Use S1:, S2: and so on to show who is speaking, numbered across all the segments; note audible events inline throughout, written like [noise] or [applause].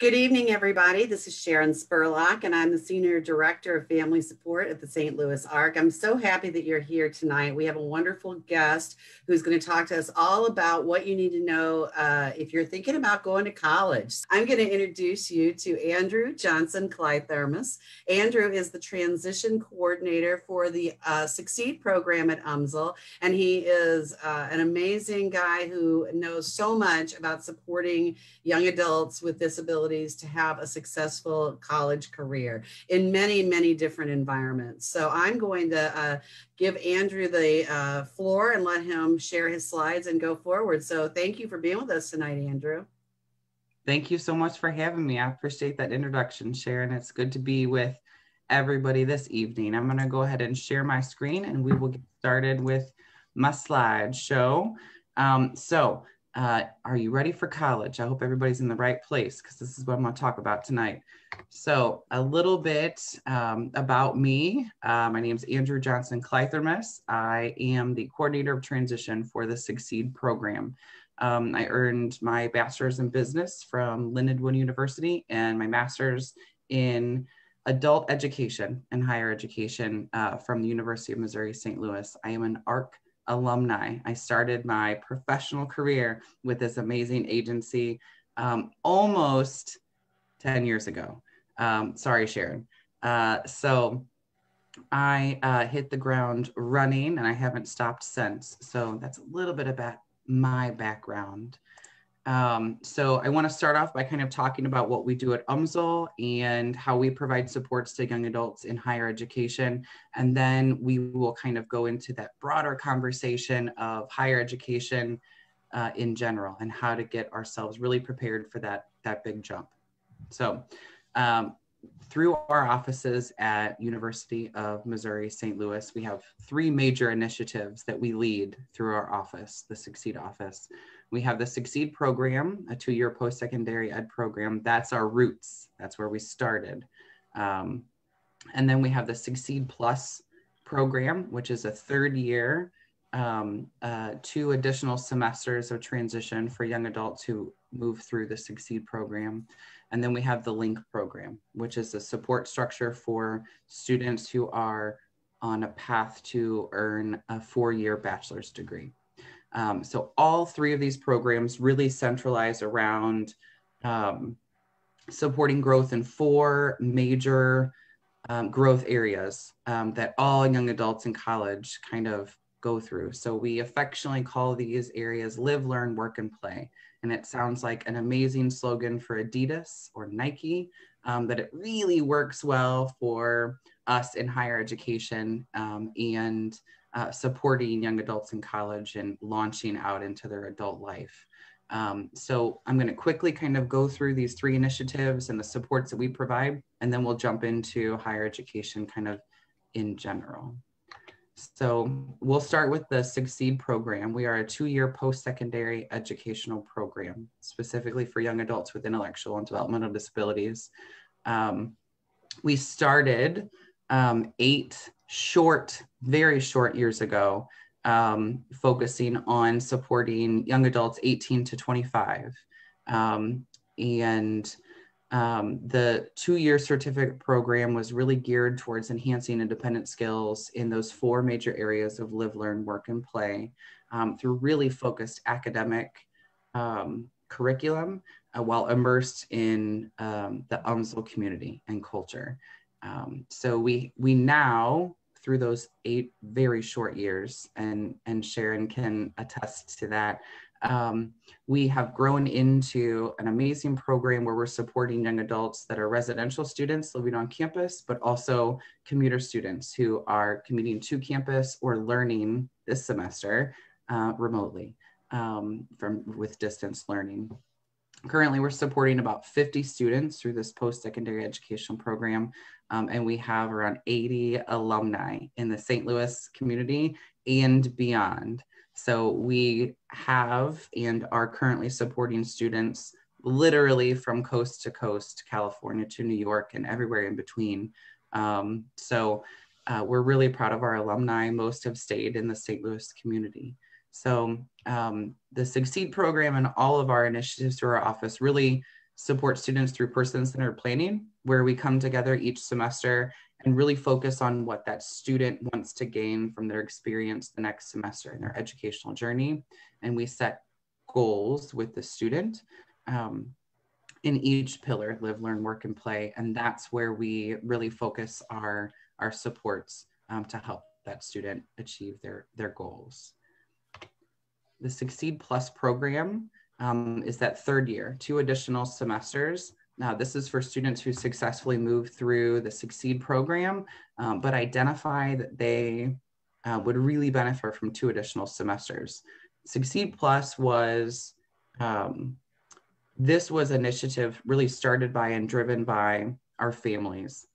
S1: Good evening, everybody. This is Sharon Spurlock, and I'm the Senior Director of Family Support at the St. Louis ARC. I'm so happy that you're here tonight. We have a wonderful guest who's going to talk to us all about what you need to know uh, if you're thinking about going to college. I'm going to introduce you to Andrew Johnson Kliethermes. Andrew is the Transition Coordinator for the uh, Succeed program at UMSL, and he is uh, an amazing guy who knows so much about supporting young adults with disabilities abilities to have a successful college career in many, many different environments. So I'm going to uh, give Andrew the uh, floor and let him share his slides and go forward. So thank you for being with us tonight, Andrew.
S2: Thank you so much for having me. I appreciate that introduction, Sharon. It's good to be with everybody this evening. I'm going to go ahead and share my screen and we will get started with my slideshow. Um, so uh, are you ready for college? I hope everybody's in the right place because this is what I'm going to talk about tonight. So, a little bit um, about me. Uh, my name is Andrew Johnson Kliethermes. I am the coordinator of transition for the Succeed program. Um, I earned my bachelor's in business from Lindenwood University and my master's in adult education and higher education uh, from the University of Missouri St. Louis. I am an ARC alumni. I started my professional career with this amazing agency um, almost 10 years ago. Um, sorry, Sharon. Uh, so I uh, hit the ground running and I haven't stopped since. So that's a little bit about my background. Um, so I want to start off by kind of talking about what we do at UMSL and how we provide supports to young adults in higher education. And then we will kind of go into that broader conversation of higher education uh, in general and how to get ourselves really prepared for that, that big jump. So um, through our offices at University of Missouri St. Louis, we have three major initiatives that we lead through our office, the Succeed office. We have the Succeed program, a two-year post-secondary ed program. That's our roots. That's where we started. Um, and then we have the Succeed Plus program, which is a third year, um, uh, two additional semesters of transition for young adults who move through the Succeed program. And then we have the LINK program, which is a support structure for students who are on a path to earn a four-year bachelor's degree. Um, so all three of these programs really centralize around um, supporting growth in four major um, growth areas um, that all young adults in college kind of go through. So we affectionately call these areas live, learn, work, and play. And it sounds like an amazing slogan for Adidas or Nike, um, but it really works well for us in higher education um, and uh, supporting young adults in college and launching out into their adult life. Um, so I'm going to quickly kind of go through these three initiatives and the supports that we provide, and then we'll jump into higher education kind of in general. So we'll start with the Succeed program. We are a two-year post-secondary educational program, specifically for young adults with intellectual and developmental disabilities. Um, we started um, eight short, very short years ago, um, focusing on supporting young adults 18 to 25. Um, and um, the two-year certificate program was really geared towards enhancing independent skills in those four major areas of live, learn, work, and play um, through really focused academic um, curriculum uh, while immersed in um, the UMSL community and culture. Um, so we we now through those eight very short years, and and Sharon can attest to that. Um, we have grown into an amazing program where we're supporting young adults that are residential students living on campus, but also commuter students who are commuting to campus or learning this semester uh, remotely um, from with distance learning. Currently, we're supporting about 50 students through this post-secondary educational program, um, and we have around 80 alumni in the St. Louis community and beyond. So we have and are currently supporting students literally from coast to coast, California to New York and everywhere in between. Um, so uh, we're really proud of our alumni. Most have stayed in the St. Louis community. So um, the Succeed program and all of our initiatives through our office really support students through person-centered planning, where we come together each semester and really focus on what that student wants to gain from their experience the next semester in their educational journey. And we set goals with the student um, in each pillar, live, learn, work, and play. And that's where we really focus our, our supports um, to help that student achieve their, their goals. The Succeed Plus program um, is that third year, two additional semesters. Now, this is for students who successfully move through the Succeed program, um, but identify that they uh, would really benefit from two additional semesters. Succeed Plus was, um, this was initiative really started by and driven by our families.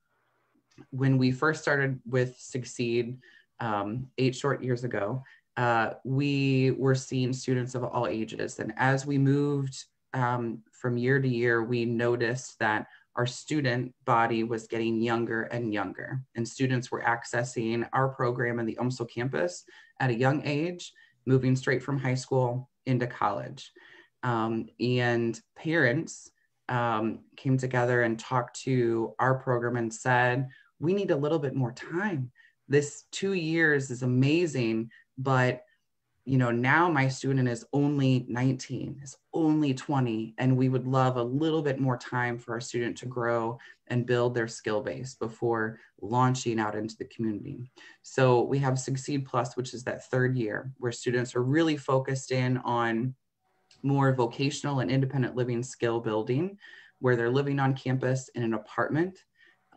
S2: When we first started with Succeed um, eight short years ago, uh, we were seeing students of all ages. And as we moved um, from year to year, we noticed that our student body was getting younger and younger, and students were accessing our program in the UMSL campus at a young age, moving straight from high school into college. Um, and parents um, came together and talked to our program and said, We need a little bit more time. This two years is amazing, but you know now my student is only 19 is only 20 and we would love a little bit more time for our student to grow and build their skill base before launching out into the community. So we have succeed plus which is that third year where students are really focused in on more vocational and independent living skill building where they're living on campus in an apartment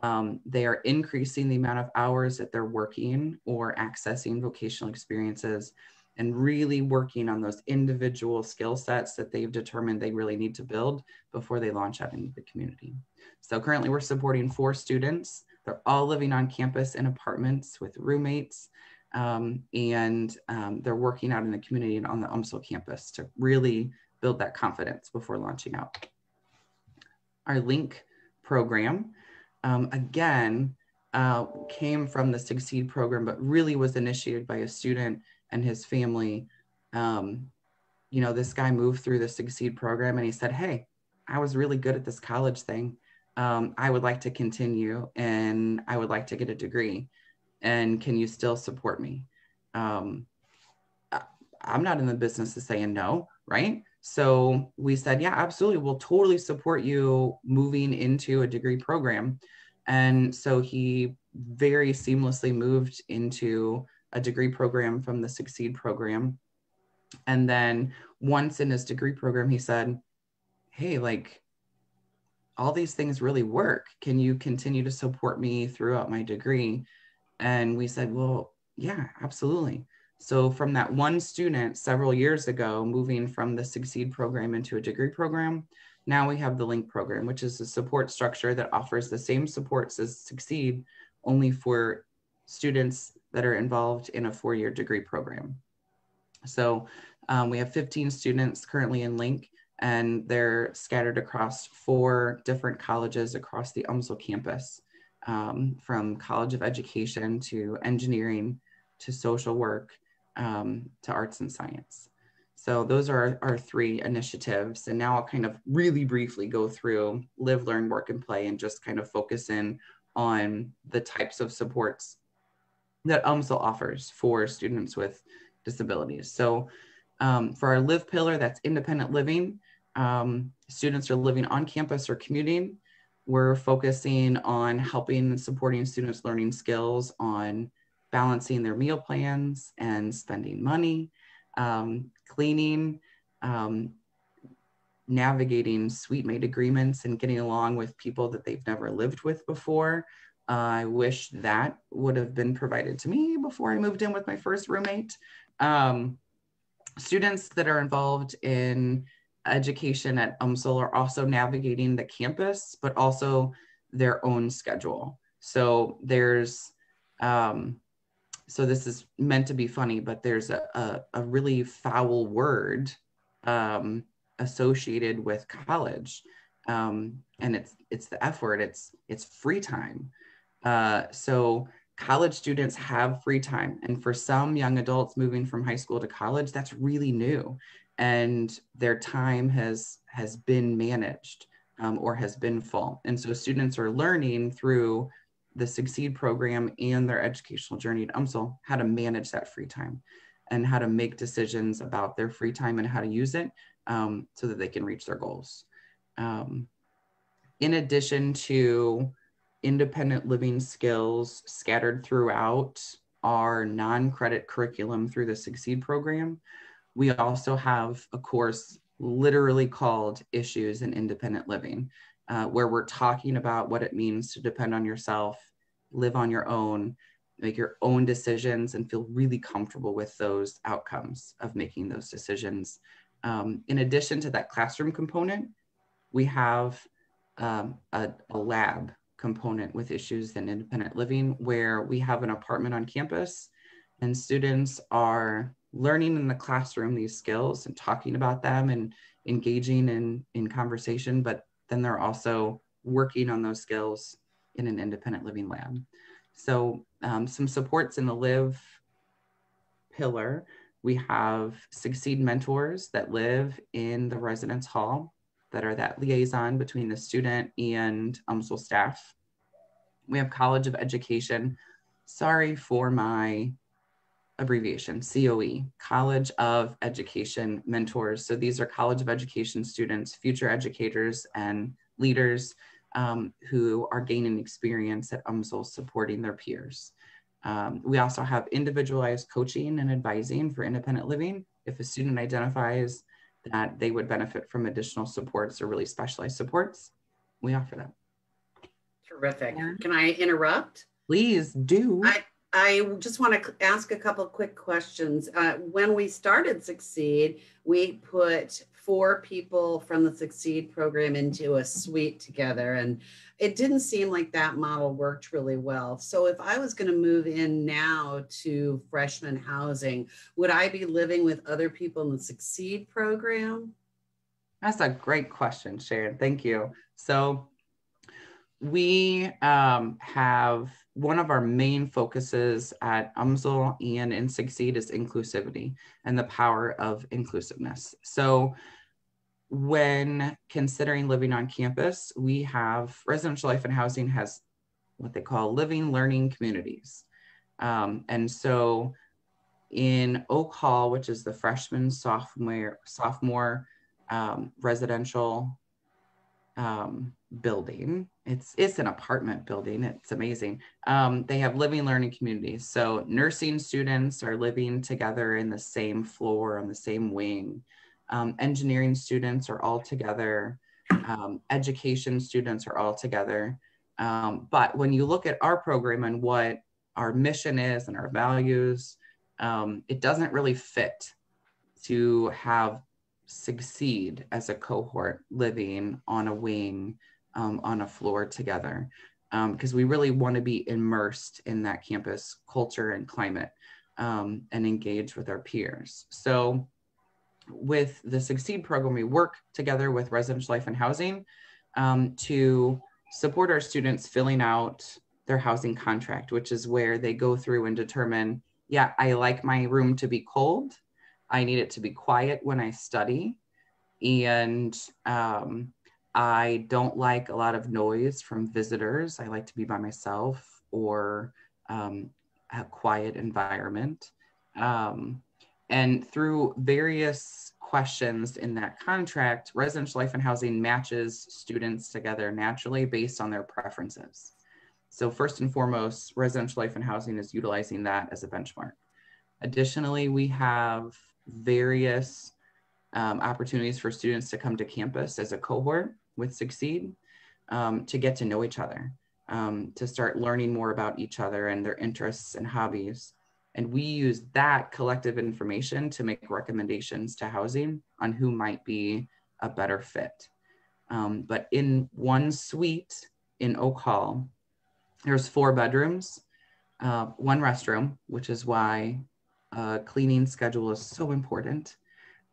S2: um, they are increasing the amount of hours that they're working or accessing vocational experiences and really working on those individual skill sets that they've determined they really need to build before they launch out into the community. So currently we're supporting four students. They're all living on campus in apartments with roommates. Um, and um, they're working out in the community and on the UMSL campus to really build that confidence before launching out. Our LINK program um, again, uh, came from the Succeed program, but really was initiated by a student and his family. Um, you know, this guy moved through the Succeed program and he said, Hey, I was really good at this college thing. Um, I would like to continue and I would like to get a degree. And can you still support me? Um, I'm not in the business of saying no, right? So we said, yeah, absolutely. We'll totally support you moving into a degree program. And so he very seamlessly moved into a degree program from the Succeed program. And then once in his degree program, he said, hey, like, all these things really work. Can you continue to support me throughout my degree? And we said, well, yeah, absolutely. So from that one student several years ago, moving from the Succeed program into a degree program, now we have the Link program, which is a support structure that offers the same supports as Succeed, only for students that are involved in a four-year degree program. So um, we have 15 students currently in Link, and they're scattered across four different colleges across the UMSL campus, um, from College of Education to engineering to social work um, to arts and science. So those are our, three initiatives. And now I'll kind of really briefly go through live, learn, work, and play and just kind of focus in on the types of supports that UMSL offers for students with disabilities. So um, for our live pillar, that's independent living. Um, students are living on campus or commuting. We're focusing on helping and supporting students learning skills on balancing their meal plans and spending money, um, cleaning, um, navigating suite mate agreements and getting along with people that they've never lived with before. Uh, I wish that would have been provided to me before I moved in with my first roommate. Um, students that are involved in education at UMSL are also navigating the campus, but also their own schedule. So there's um, so this is meant to be funny, but there's a, a, a really foul word um, associated with college. Um, and it's it's the F word, it's it's free time. Uh, so college students have free time. And for some young adults moving from high school to college, that's really new. And their time has has been managed um, or has been full. And so students are learning through the Succeed program and their educational journey at UMSL how to manage that free time and how to make decisions about their free time and how to use it um, so that they can reach their goals. Um, in addition to independent living skills scattered throughout our non-credit curriculum through the Succeed program, we also have a course literally called Issues in Independent Living, uh, where we're talking about what it means to depend on yourself, live on your own, make your own decisions, and feel really comfortable with those outcomes of making those decisions. Um, in addition to that classroom component, we have um, a, a lab component with issues in independent living where we have an apartment on campus and students are learning in the classroom these skills and talking about them and engaging in, in conversation, but then they're also working on those skills in an independent living lab. So um, some supports in the live pillar, we have Succeed mentors that live in the residence hall that are that liaison between the student and UMSL staff. We have College of Education. Sorry for my abbreviation, COE, College of Education Mentors. So these are College of Education students, future educators and leaders um, who are gaining experience at UMSL supporting their peers. Um, we also have individualized coaching and advising for independent living. If a student identifies that they would benefit from additional supports or really specialized supports, we offer them.
S1: Terrific. Can I interrupt?
S2: Please do.
S1: I, I just want to ask a couple quick questions. Uh, when we started Succeed, we put four people from the Succeed program into a suite together, and it didn't seem like that model worked really well. So, if I was going to move in now to freshman housing, would I be living with other people in the Succeed program?
S2: That's a great question, Sharon. Thank you. So, we um, have one of our main focuses at UMSL and in Succeed is inclusivity and the power of inclusiveness. So when considering living on campus, we have residential life and housing has what they call living learning communities. Um, and so in Oak Hall, which is the freshman sophomore sophomore um, residential um, building. It's it's an apartment building. It's amazing. Um, they have living learning communities. So nursing students are living together in the same floor on the same wing. Um, engineering students are all together. Um, education students are all together. Um, but when you look at our program and what our mission is and our values, um, it doesn't really fit to have succeed as a cohort living on a wing um, on a floor together because um, we really want to be immersed in that campus culture and climate and engage with our peers so with the succeed program we work together with residential life and housing um, to support our students filling out their housing contract which is where they go through and determine yeah i like my room to be cold I need it to be quiet when I study. And um, I don't like a lot of noise from visitors. I like to be by myself or um, a quiet environment. Um, and through various questions in that contract, residential life and housing matches students together naturally based on their preferences. So, first and foremost, residential life and housing is utilizing that as a benchmark. Additionally, we have various um, opportunities for students to come to campus as a cohort with Succeed um, to get to know each other, um, to start learning more about each other and their interests and hobbies. And we use that collective information to make recommendations to housing on who might be a better fit. Um, but in one suite in Oak Hall, there's four bedrooms, uh, one restroom, which is why uh, cleaning schedule is so important.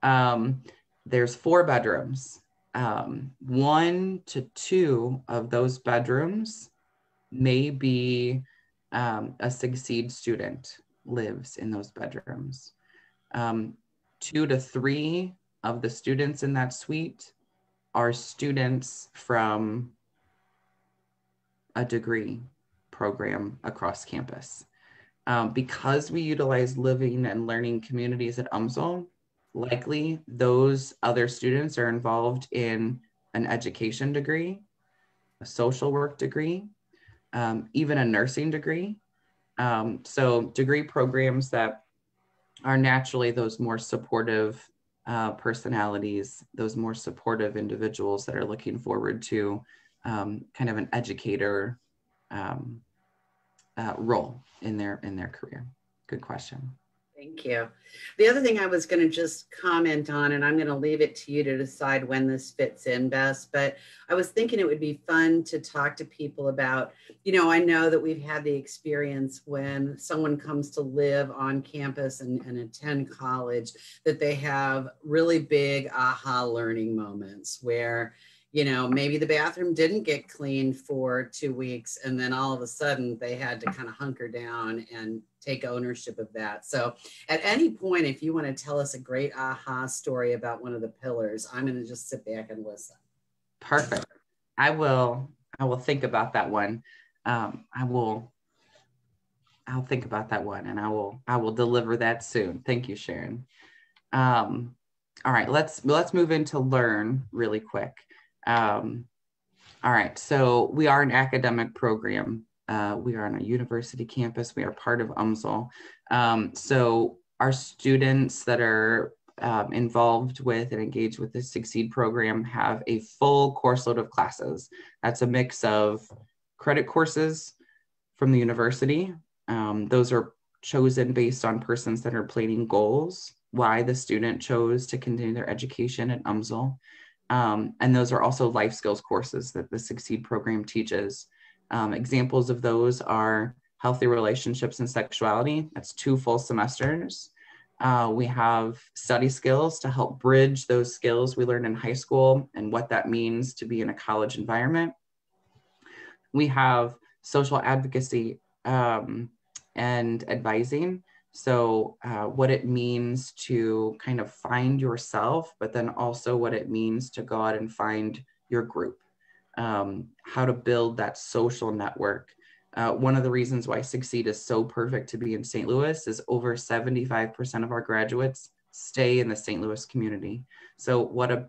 S2: Um, there's four bedrooms. Um, one to two of those bedrooms may be um, a Succeed student lives in those bedrooms. Um, two to three of the students in that suite are students from a degree program across campus. Um, because we utilize living and learning communities at UMSL, likely those other students are involved in an education degree, a social work degree, um, even a nursing degree. Um, so degree programs that are naturally those more supportive uh, personalities, those more supportive individuals that are looking forward to um, kind of an educator um, uh, role in their in their career. Good question.
S1: Thank you. The other thing I was going to just comment on, and I'm going to leave it to you to decide when this fits in best, but I was thinking it would be fun to talk to people about, you know, I know that we've had the experience when someone comes to live on campus and, and attend college that they have really big aha learning moments where, you know, maybe the bathroom didn't get cleaned for two weeks and then all of a sudden they had to kind of hunker down and take ownership of that. So at any point, if you want to tell us a great aha story about one of the pillars, I'm going to just sit back and listen.
S2: Perfect. I will, I will think about that one. Um, I will, I'll think about that one and I will, I will deliver that soon. Thank you, Sharon. Um, all right, let's, let's move into learn really quick. Um, all right, so we are an academic program. Uh, we are on a university campus. We are part of UMSL. Um, so our students that are um, involved with and engaged with the Succeed program have a full course load of classes. That's a mix of credit courses from the university. Um, those are chosen based on person centered planning goals, why the student chose to continue their education at UMSL. Um, and those are also life skills courses that the Succeed program teaches. Um, examples of those are healthy relationships and sexuality. That's two full semesters. Uh, we have study skills to help bridge those skills we learned in high school and what that means to be in a college environment. We have social advocacy um, and advising. So, uh, what it means to kind of find yourself, but then also what it means to go out and find your group, um, how to build that social network. Uh, one of the reasons why Succeed is so perfect to be in St. Louis is over 75% of our graduates stay in the St. Louis community. So, what a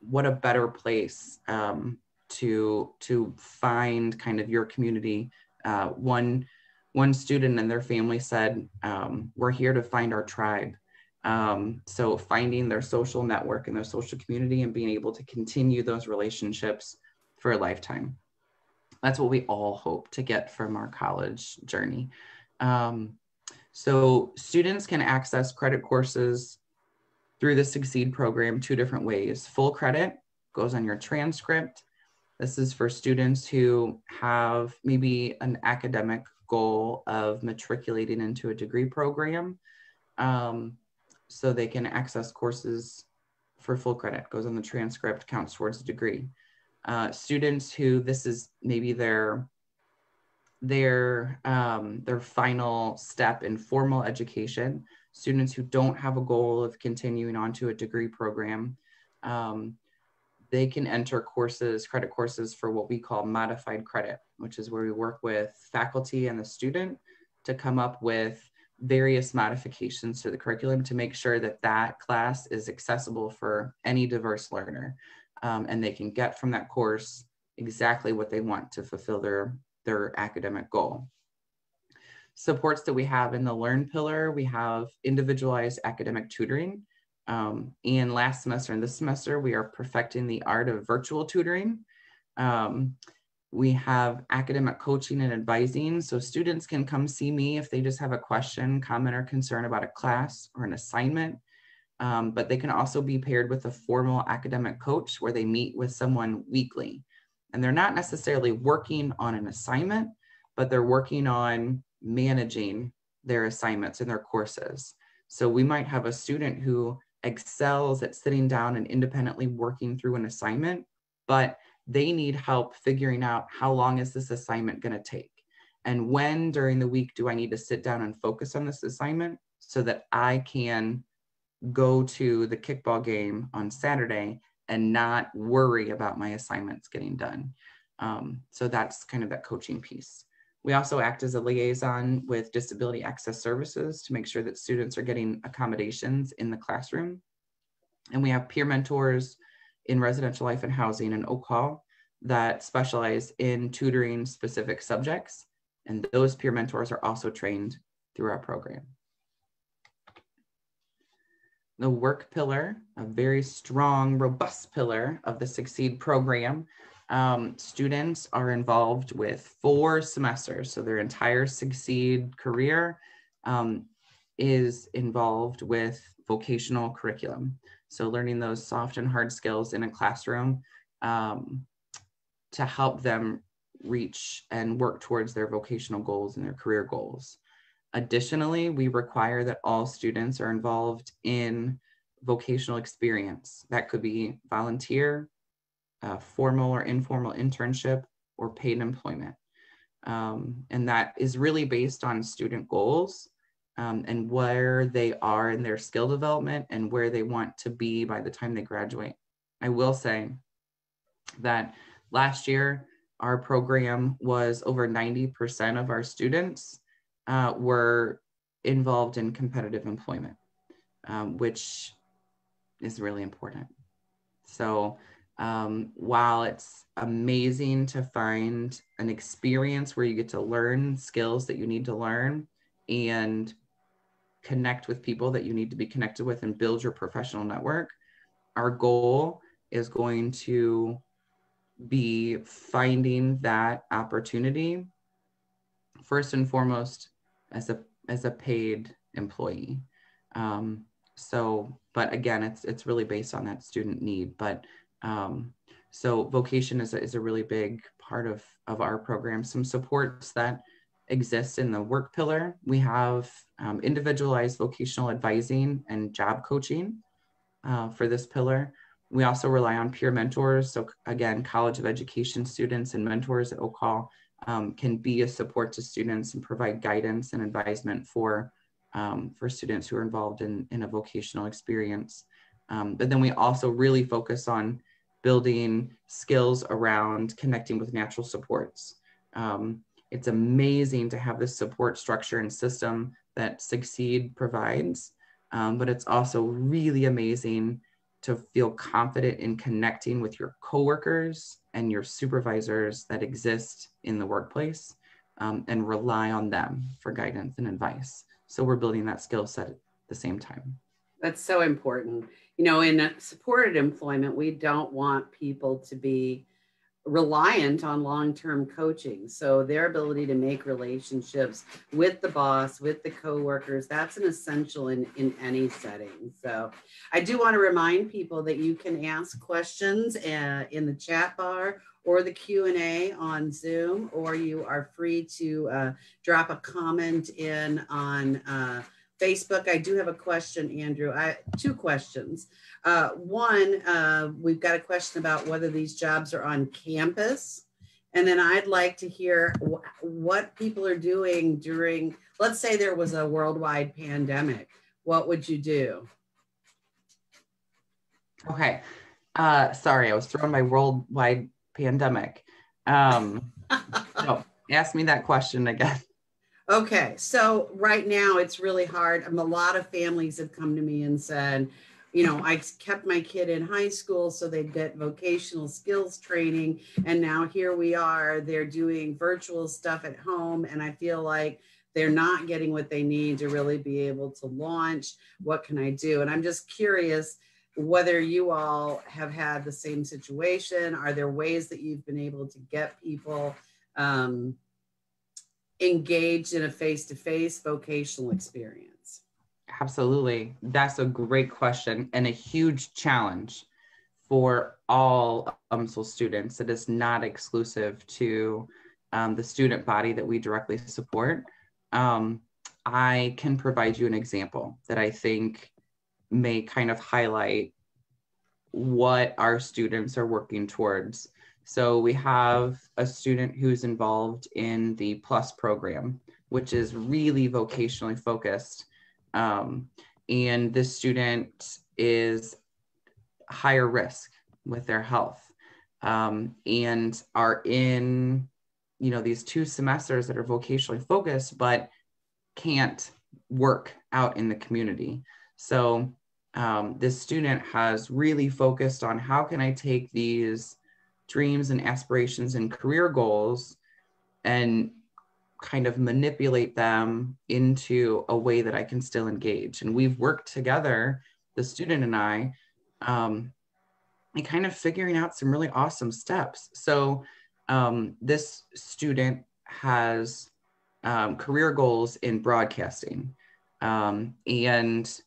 S2: what a better place um, to to find kind of your community. Uh, one one student and their family said, um, We're here to find our tribe. Um, so, finding their social network and their social community and being able to continue those relationships for a lifetime. That's what we all hope to get from our college journey. Um, so, students can access credit courses through the Succeed program two different ways. Full credit goes on your transcript. This is for students who have maybe an academic goal of matriculating into a degree program. Um, so they can access courses for full credit, goes on the transcript, counts towards a degree. Uh, students who this is maybe their their um, their final step in formal education. Students who don't have a goal of continuing on to a degree program, um, they can enter courses, credit courses for what we call modified credit, which is where we work with faculty and the student to come up with various modifications to the curriculum to make sure that that class is accessible for any diverse learner um, and they can get from that course exactly what they want to fulfill their, their academic goal. Supports that we have in the Learn pillar, we have individualized academic tutoring, um, and last semester and this semester, we are perfecting the art of virtual tutoring. Um, we have academic coaching and advising. So students can come see me if they just have a question, comment, or concern about a class or an assignment. Um, but they can also be paired with a formal academic coach where they meet with someone weekly. And they're not necessarily working on an assignment, but they're working on managing their assignments and their courses. So we might have a student who excels at sitting down and independently working through an assignment, but they need help figuring out how long is this assignment going to take? And when during the week do I need to sit down and focus on this assignment so that I can go to the kickball game on Saturday and not worry about my assignments getting done. Um, so that's kind of that coaching piece. We also act as a liaison with Disability Access Services to make sure that students are getting accommodations in the classroom. And we have peer mentors in residential life and housing in Oak Hall that specialize in tutoring specific subjects. And those peer mentors are also trained through our program. The work pillar, a very strong, robust pillar of the Succeed program, um, students are involved with four semesters. So their entire Succeed career um, is involved with vocational curriculum. So learning those soft and hard skills in a classroom um, to help them reach and work towards their vocational goals and their career goals. Additionally, we require that all students are involved in vocational experience. That could be volunteer, formal or informal internship, or paid employment. Um, and that is really based on student goals um, and where they are in their skill development and where they want to be by the time they graduate. I will say that last year, our program was over 90% of our students uh, were involved in competitive employment, um, which is really important. So um, while it's amazing to find an experience where you get to learn skills that you need to learn and connect with people that you need to be connected with and build your professional network, our goal is going to be finding that opportunity first and foremost as a as a paid employee. Um, so, but again, it's it's really based on that student need. But um, so vocation is a, is a really big part of of our program. Some supports that exist in the work pillar. We have um, individualized vocational advising and job coaching uh, for this pillar. We also rely on peer mentors. So again, College of Education students and mentors at Oak Hall um, can be a support to students and provide guidance and advisement for, um, for students who are involved in, in a vocational experience. Um, but then we also really focus on building skills around connecting with natural supports. Um, it's amazing to have this support structure and system that Succeed provides, um, but it's also really amazing to feel confident in connecting with your coworkers and your supervisors that exist in the workplace um, and rely on them for guidance and advice. So we're building that skill set at the same time.
S1: That's so important. You know, in supported employment, we don't want people to be reliant on long-term coaching so their ability to make relationships with the boss with the coworkers that's an essential in in any setting so i do want to remind people that you can ask questions uh, in the chat bar or the q&a on zoom or you are free to uh, drop a comment in on uh, Facebook, I do have a question, Andrew. I two questions. Uh, one, uh, we've got a question about whether these jobs are on campus, and then I'd like to hear wh- what people are doing during. Let's say there was a worldwide pandemic. What would you do?
S2: Okay. Uh, sorry, I was throwing my worldwide pandemic. Um, [laughs] so ask me that question again.
S1: Okay, so right now it's really hard. Um, a lot of families have come to me and said, you know, I kept my kid in high school so they'd get vocational skills training. And now here we are, they're doing virtual stuff at home. And I feel like they're not getting what they need to really be able to launch. What can I do? And I'm just curious whether you all have had the same situation. Are there ways that you've been able to get people? Um, engaged in a face-to-face vocational experience?
S2: Absolutely. That's a great question and a huge challenge for all UMSL students. It is not exclusive to um, the student body that we directly support. Um, I can provide you an example that I think may kind of highlight what our students are working towards so we have a student who's involved in the PLUS program, which is really vocationally focused. Um, and this student is higher risk with their health um, and are in you know these two semesters that are vocationally focused but can't work out in the community so um, this student has really focused on how can i take these dreams and aspirations and career goals and kind of manipulate them into a way that i can still engage and we've worked together the student and i um, and kind of figuring out some really awesome steps. So um, this student has um, career goals in broadcasting. Um, and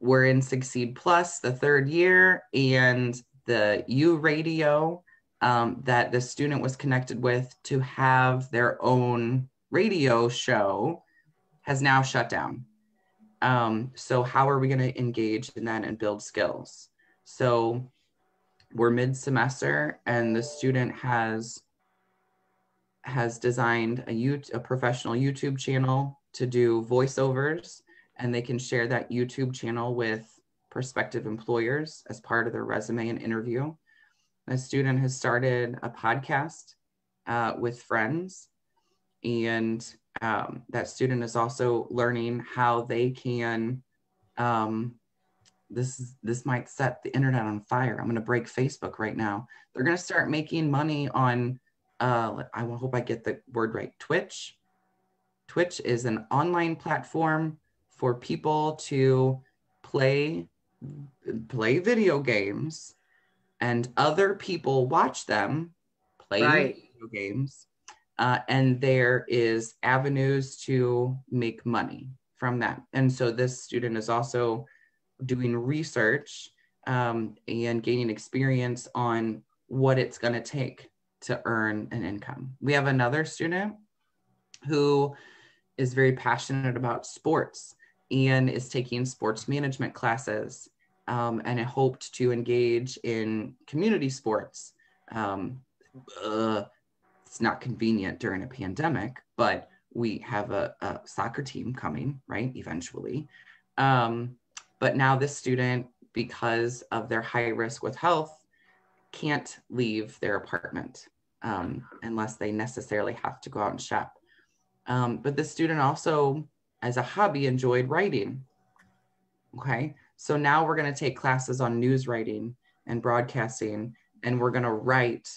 S2: we're in Succeed Plus, the third year, and the U radio um, that the student was connected with to have their own radio show has now shut down. Um, so, how are we going to engage in that and build skills? So we're mid semester and the student has has designed a, U- a professional YouTube channel to do voiceovers and they can share that YouTube channel with prospective employers as part of their resume and interview. A student has started a podcast uh, with friends, and um, that student is also learning how they can um, this is this might set the internet on fire. I'm going to break Facebook right now. They're going to start making money on. Uh, I hope I get the word right. Twitch. Twitch is an online platform for people to play play video games, and other people watch them play right. video games. Uh, and there is avenues to make money from that. And so this student is also doing research um, and gaining experience on what it's going to take to earn an income. We have another student who is very passionate about sports and is taking sports management classes um, and hoped to engage in community sports. Um, uh, it's not convenient during a pandemic, but we have a, a soccer team coming, right? Eventually. Um, but now this student, because of their high risk with health, can't leave their apartment um, unless they necessarily have to go out and shop. Um, but the student also, as a hobby, enjoyed writing. Okay, so now we're going to take classes on news writing and broadcasting, and we're going to write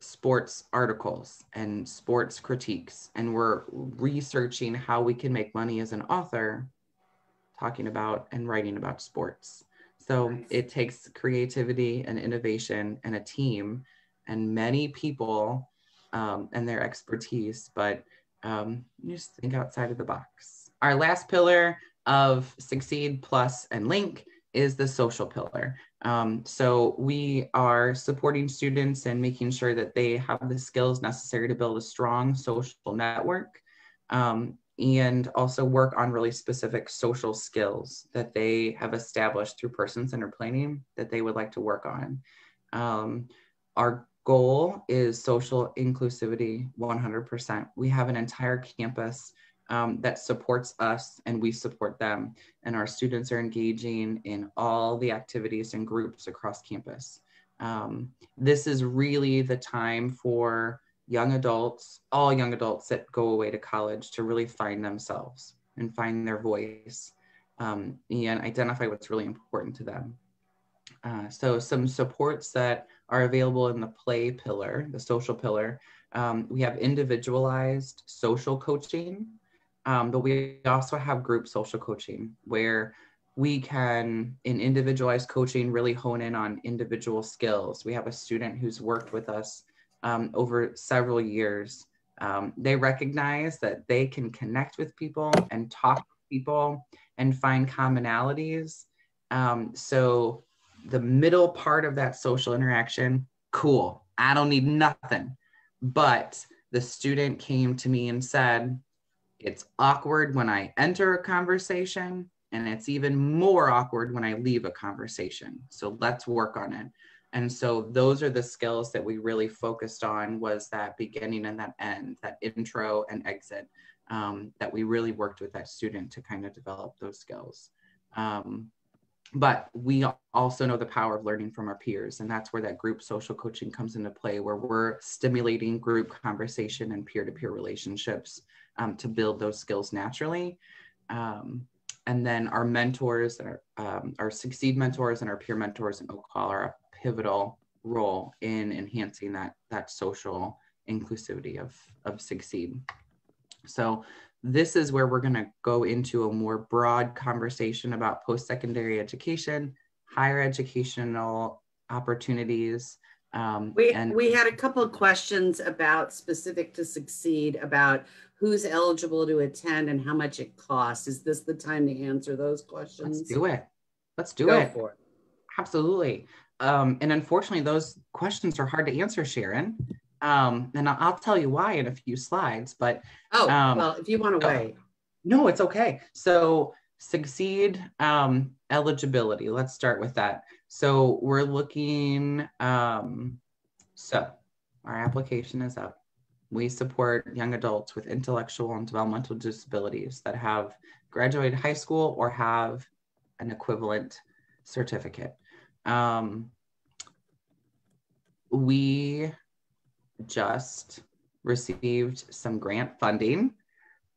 S2: sports articles and sports critiques, and we're researching how we can make money as an author talking about and writing about sports. So nice. it takes creativity and innovation and a team and many people um, and their expertise, but um, just think outside of the box. Our last pillar of Succeed Plus and Link is the social pillar. Um, so we are supporting students and making sure that they have the skills necessary to build a strong social network. Um, and also work on really specific social skills that they have established through person centered planning that they would like to work on. Um, our goal is social inclusivity 100%. We have an entire campus um, that supports us and we support them, and our students are engaging in all the activities and groups across campus. Um, this is really the time for young adults, all young adults that go away to college to really find themselves and find their voice um, and identify what's really important to them. Uh, so some supports that are available in the play pillar, the social pillar. Um, we have individualized social coaching, um, but we also have group social coaching where we can, in individualized coaching, really hone in on individual skills. We have a student who's worked with us um, over several years. Um, they recognize that they can connect with people and talk to people and find commonalities. Um, so the middle part of that social interaction, cool. I don't need nothing. But the student came to me and said, it's awkward when I enter a conversation, and it's even more awkward when I leave a conversation. So let's work on it and so those are the skills that we really focused on was that beginning and that end that intro and exit um, that we really worked with that student to kind of develop those skills um, but we also know the power of learning from our peers and that's where that group social coaching comes into play where we're stimulating group conversation and peer-to-peer relationships um, to build those skills naturally. Um, and then our mentors our, um, our succeed mentors and our peer mentors in oak are a pivotal role in enhancing that that social inclusivity of of succeed. So this is where we're going to go into a more broad conversation about post-secondary education, higher educational opportunities.
S1: Um, we, and we had a couple of questions about specific to succeed about who's eligible to attend and how much it costs. Is this the time to answer those questions?
S2: Let's do it. Let's do it. it. Absolutely. Um, and unfortunately, those questions are hard to answer, Sharon. Um, and I'll tell you why in a few slides, but
S1: oh, um, well, if you want to wait.
S2: No, it's okay. So succeed um, eligibility. Let's start with that. So we're looking, um, so our application is up. We support young adults with intellectual and developmental disabilities that have graduated high school or have an equivalent certificate. Um, we just received some grant funding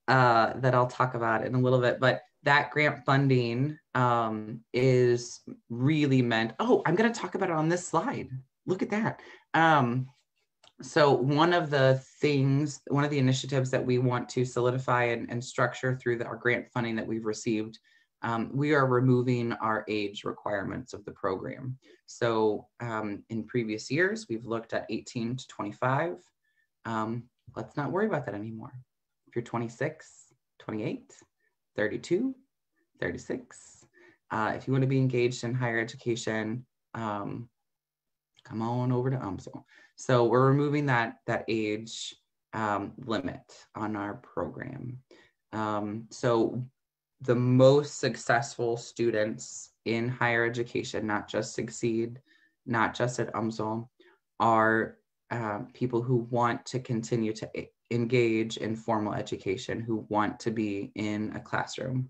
S2: uh, that I'll talk about in a little bit. But that grant funding um, is really meant. Oh, I'm going to talk about it on this slide. Look at that. Um, so one of the things, one of the initiatives that we want to solidify and, and structure through the, our grant funding that we've received um, we are removing our age requirements of the program. So um, in previous years, we've looked at 18 to 25. Um, let's not worry about that anymore. If you're 26, 28, 32, 36, uh, if you want to be engaged in higher education, um, come on over to UMSL. So we're removing that, that age um, limit on our program. Um, so the most successful students in higher education, not just succeed, not just at UMSL, are uh, people who want to continue to engage in formal education, who want to be in a classroom.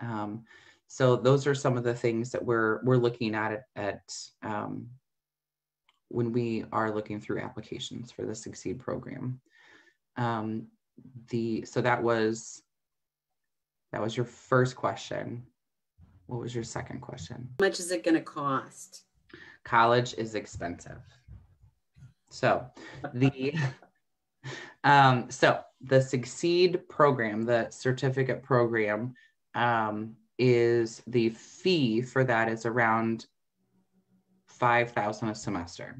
S2: Um, so those are some of the things that we're we're looking at at um, when we are looking through applications for the Succeed program. Um, the so that was that was your first question. What was your second question?
S1: How much is it going to cost?
S2: College is expensive. So the [laughs] um, so the Succeed program, the certificate program, um, is the fee for that is around five thousand a semester.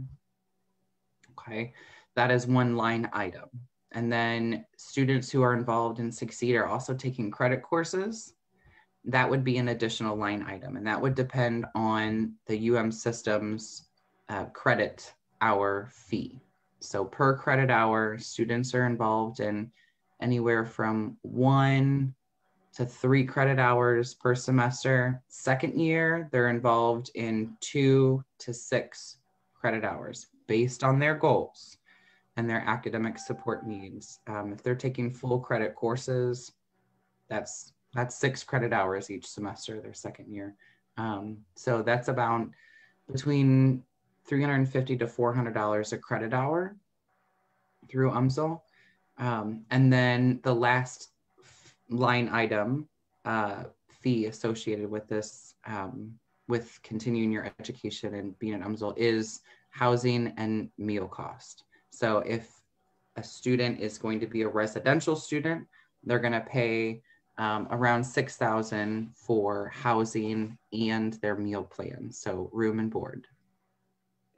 S2: Okay, that is one line item. And then students who are involved in Succeed are also taking credit courses. That would be an additional line item, and that would depend on the UM system's uh, credit hour fee. So, per credit hour, students are involved in anywhere from one to three credit hours per semester. Second year, they're involved in two to six credit hours based on their goals and their academic support needs. Um, if they're taking full credit courses, that's that's six credit hours each semester, their second year. Um, so that's about between 350 to $400 a credit hour through UMSL. Um, and then the last line item uh, fee associated with this, um, with continuing your education and being at UMSL is housing and meal cost. So if a student is going to be a residential student, they're going to pay um, around 6000 for housing and their meal plan, so room and board.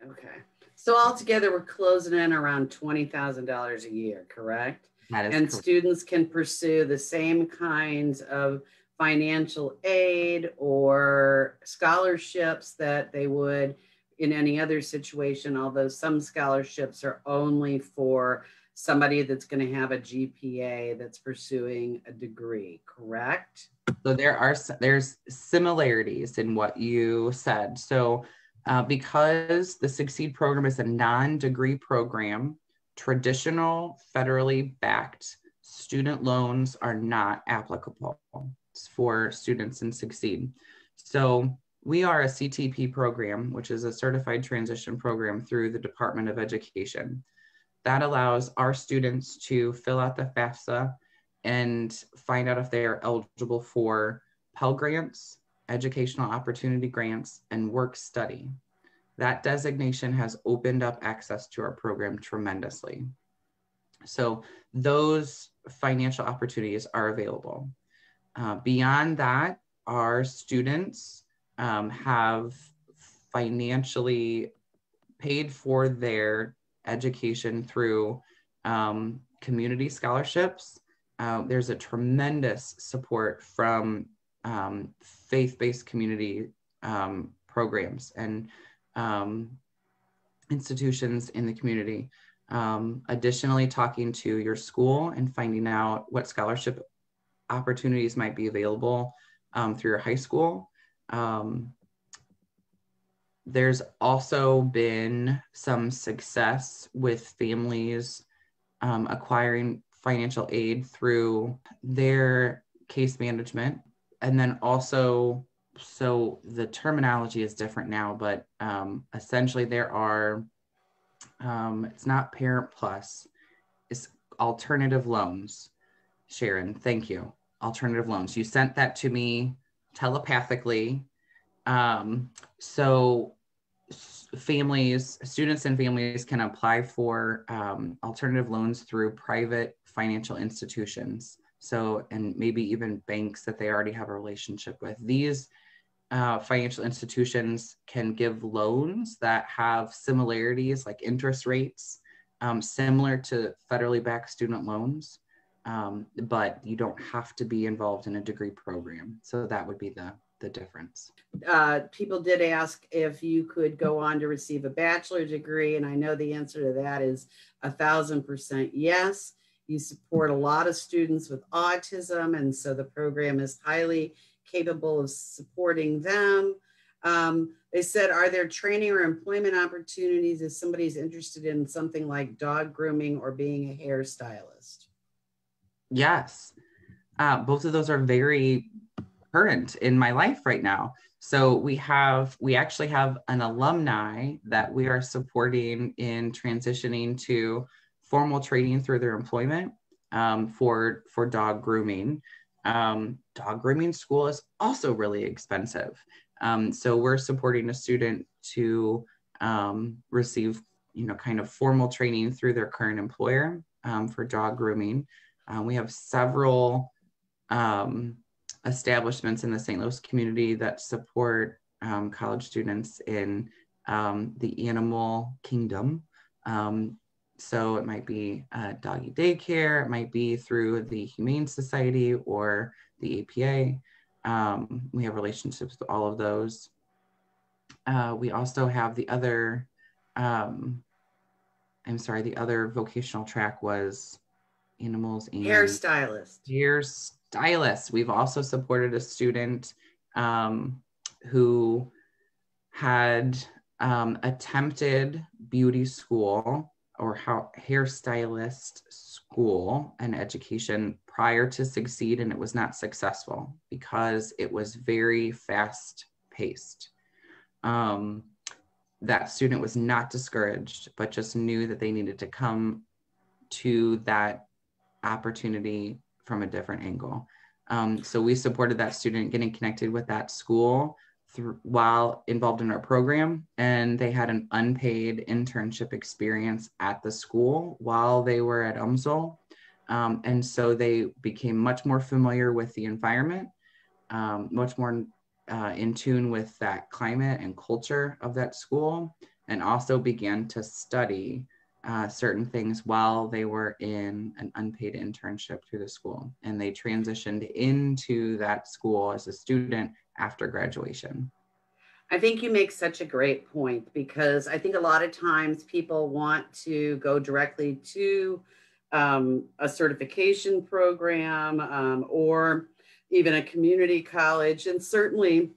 S1: Okay. So altogether, we're closing in around $20,000 a year, correct?
S2: That is
S1: and
S2: correct.
S1: students can pursue the same kinds of financial aid or scholarships that they would in any other situation, although some scholarships are only for somebody that's going to have a GPA that's pursuing a degree, correct?
S2: So there are there's similarities in what you said. So uh, because the Succeed program is a non-degree program, traditional federally backed student loans are not applicable for students in Succeed. So we are a CTP program, which is a certified transition program through the Department of Education. That allows our students to fill out the FAFSA and find out if they are eligible for Pell Grants, Educational Opportunity Grants, and Work Study. That designation has opened up access to our program tremendously. So those financial opportunities are available. Uh, beyond that, our students um, have financially paid for their education through um, community scholarships. Uh, there's a tremendous support from um, faith-based community um, programs and um, institutions in the community. Um, additionally, talking to your school and finding out what scholarship opportunities might be available through your high school. Um, there's also been some success with families um, acquiring financial aid through their case management. And then also, so the terminology is different now, but um, essentially there are, um, it's not Parent Plus, it's alternative loans. Sharon, thank you. Alternative loans. You sent that to me telepathically. Um, so families, students and families can apply for um, alternative loans through private financial institutions. So, and maybe even banks that they already have a relationship with. These uh, financial institutions can give loans that have similarities like interest rates, um, similar to federally backed student loans, um, but you don't have to be involved in a degree program. So that would be the the difference.
S1: Uh, people did ask if you could go on to receive a bachelor degree, and I know the answer to that is a thousand percent yes. You support a lot of students with autism, and so the program is highly capable of supporting them. Um, they said, are there training or employment opportunities if somebody's interested in something like dog grooming or being a hairstylist?
S2: Yes. Uh, both of those are very current in my life right now. So we have, we actually have an alumni that we are supporting in transitioning to formal training through their employment um, for, for dog grooming. Um, dog grooming school is also really expensive. Um, so we're supporting a student to um, receive, you know, kind of formal training through their current employer um, for dog grooming. Uh, we have several um, establishments in the St. Louis community that support um, college students in um, the animal kingdom. Um, so it might be doggy daycare, it might be through the Humane Society or the APA. Um, we have relationships with all of those. Uh, we also have the other, um, I'm sorry, the other vocational track was animals and
S1: hairstylist.
S2: Hairstylist. We've also supported a student um, who had um, attempted beauty school or how hairstylist school and education prior to succeed and it was not successful because it was very fast paced um, that student was not discouraged but just knew that they needed to come to that opportunity from a different angle. Um, so we supported that student getting connected with that school through, while involved in our program, and they had an unpaid internship experience at the school while they were at UMSL. Um, and so they became much more familiar with the environment, um, much more uh, in tune with that climate and culture of that school, and also began to study uh, certain things while they were in an unpaid internship through the school. And they transitioned into that school as a student after graduation.
S1: I think you make such a great point because I think a lot of times people want to go directly to um, a certification program um, or even a community college. And certainly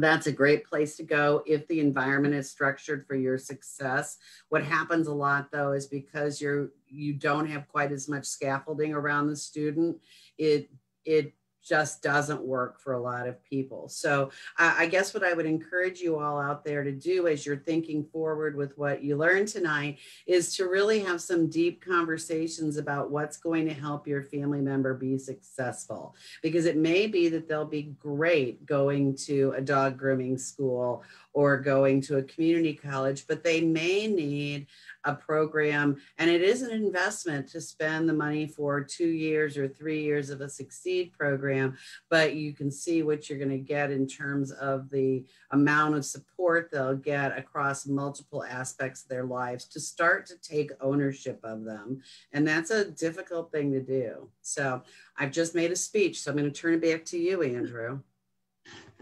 S1: that's a great place to go if the environment is structured for your success. What happens a lot though is because you're you don't have quite as much scaffolding around the student, it it just doesn't work for a lot of people. So I guess what I would encourage you all out there to do as you're thinking forward with what you learned tonight is to really have some deep conversations about what's going to help your family member be successful. Because it may be that they'll be great going to a dog grooming school or going to a community college, but they may need a program. And it is an investment to spend the money for two years or three years of a succeed program but you can see what you're going to get in terms of the amount of support they'll get across multiple aspects of their lives to start to take ownership of them. And that's a difficult thing to do. So i've just made a speech so i'm going to turn it back to you andrew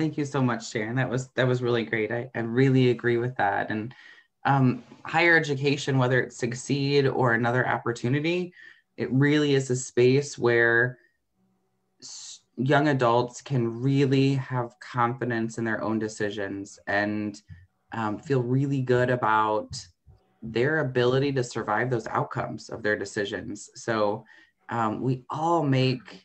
S2: Thank you so much, Sharon. That was that was really great. I, I really agree with that. And um, higher education, whether it's succeed or another opportunity, it really is a space where young adults can really have confidence in their own decisions and um, feel really good about their ability to survive those outcomes of their decisions. So um, we all make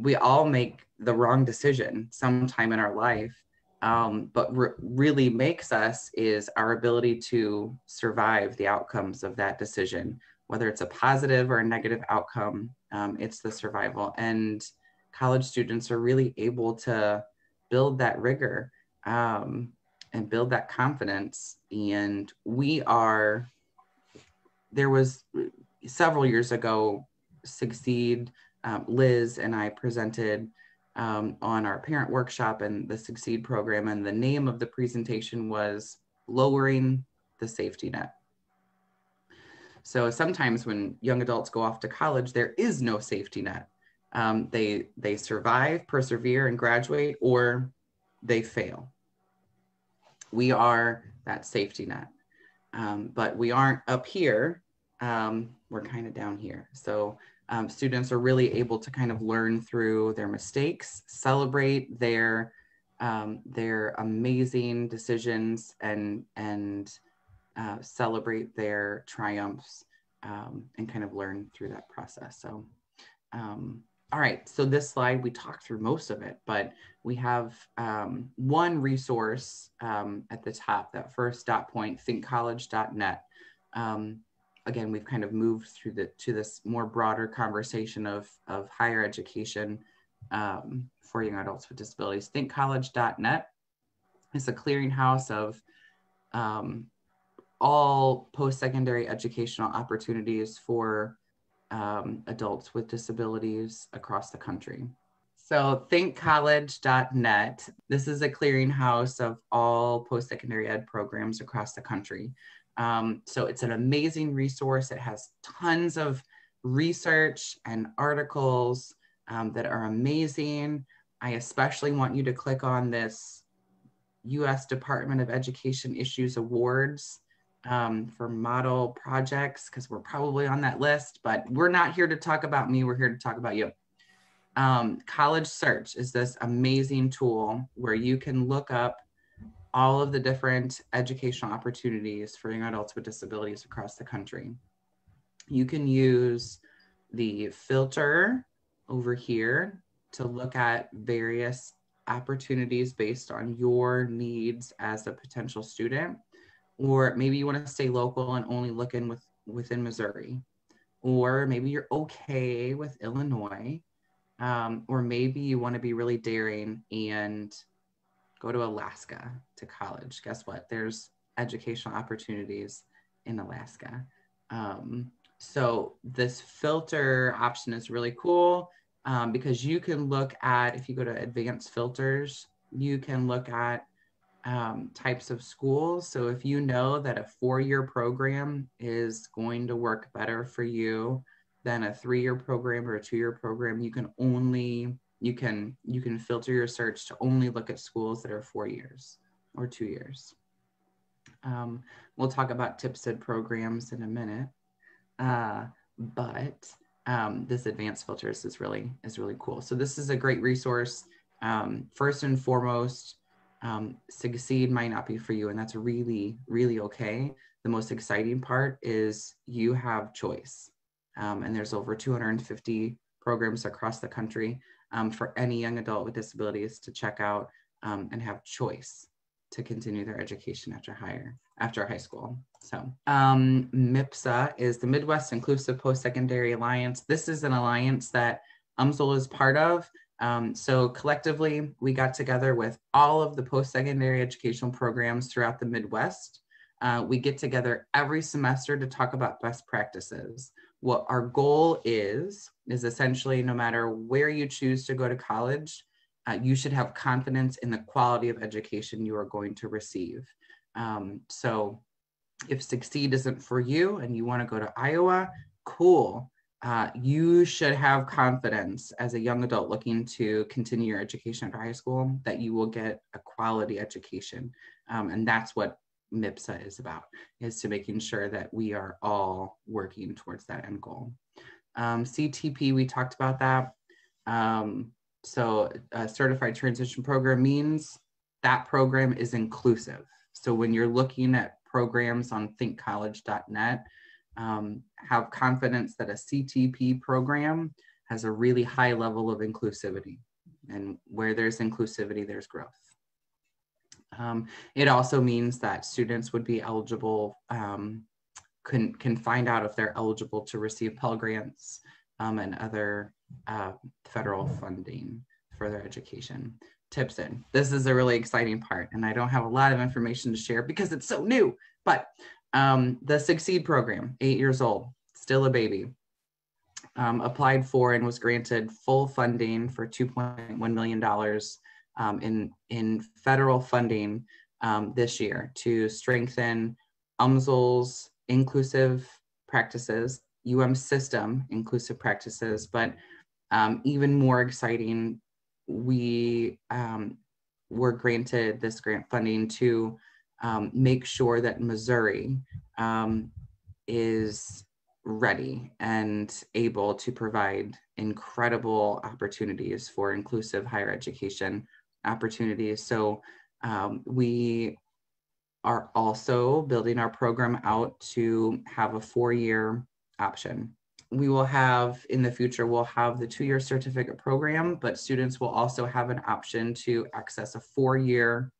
S2: we all make the wrong decision sometime in our life. Um, but re- really makes us is our ability to survive the outcomes of that decision, whether it's a positive or a negative outcome. Um, it's the survival, and college students are really able to build that rigor um, and build that confidence. And we are. There was several years ago, succeed. Um, Liz and I presented um, on our parent workshop and the Succeed program. And the name of the presentation was Lowering the Safety Net. So sometimes when young adults go off to college, there is no safety net. Um, they they survive, persevere, and graduate, or they fail. We are that safety net, um, but we aren't up here. Um, we're kind of down here. So um, students are really able to kind of learn through their mistakes, celebrate their um, their amazing decisions, and and uh, celebrate their triumphs, um, and kind of learn through that process. So, um, all right. So this slide we talked through most of it, but we have um, one resource um, at the top. That first dot point, thinkcollege.net. Um, again, we've kind of moved through the to this more broader conversation of, of higher education um, for young adults with disabilities. ThinkCollege.net is a clearinghouse of um, all post-secondary educational opportunities for um, adults with disabilities across the country. So thinkcollege.net, this is a clearinghouse of all post-secondary ed programs across the country. Um, so it's an amazing resource. It has tons of research and articles um, that are amazing. I especially want you to click on this US Department of Education Issues Awards um, for model projects because we're probably on that list, but we're not here to talk about me, we're here to talk about you. Um, College Search is this amazing tool where you can look up all of the different educational opportunities for young adults with disabilities across the country. You can use the filter over here to look at various opportunities based on your needs as a potential student. Or maybe you want to stay local and only look in with, within Missouri. Or maybe you're okay with Illinois. Um, or maybe you want to be really daring and go to Alaska to college. Guess what? There's educational opportunities in Alaska. Um, so this filter option is really cool um, because you can look at, if you go to advanced filters, you can look at um, types of schools. So if you know that a four-year program is going to work better for you than a three-year program or a two-year program, you can only you can you can filter your search to only look at schools that are four years or two years. Um, we'll talk about TPSID programs in a minute, uh, but um, this advanced filters is really is really cool. So this is a great resource. Um, first and foremost, um, Succeed might not be for you, and that's really really okay. The most exciting part is you have choice, um, and there's over 250 programs across the country um, for any young adult with disabilities to check out um, and have choice to continue their education after higher after high school. So um, MIPSA is the Midwest Inclusive Post-Secondary Alliance. This is an alliance that UMSL is part of. Um, so collectively, we got together with all of the post-secondary educational programs throughout the Midwest. Uh, we get together every semester to talk about best practices. What our goal is, is essentially no matter where you choose to go to college, uh, you should have confidence in the quality of education you are going to receive. Um, so if Succeed isn't for you and you want to go to Iowa, cool. Uh, you should have confidence as a young adult looking to continue your education after high school that you will get a quality education. Um, and that's what MIPSA is about, is to making sure that we are all working towards that end goal. Um, CTP, we talked about that. Um, so a certified transition program means that program is inclusive. So when you're looking at programs on thinkcollege.net, um, have confidence that a CTP program has a really high level of inclusivity. And where there's inclusivity, there's growth. Um, it also means that students would be eligible, um, can, can find out if they're eligible to receive Pell Grants um, and other uh, federal funding for their education. TPSID. This is a really exciting part, and I don't have a lot of information to share because it's so new. But um, the Succeed program, eight years old, still a baby, um, applied for and was granted full funding for $2.1 million um, in, in federal funding um, this year to strengthen UMSL's inclusive practices, UM system inclusive practices, but um, even more exciting, we um, were granted this grant funding to um, make sure that Missouri um, is ready and able to provide incredible opportunities for inclusive higher education opportunities. So um, we are also building our program out to have a four-year option we will have in the future, we'll have the two-year certificate program, but students will also have an option to access a four-year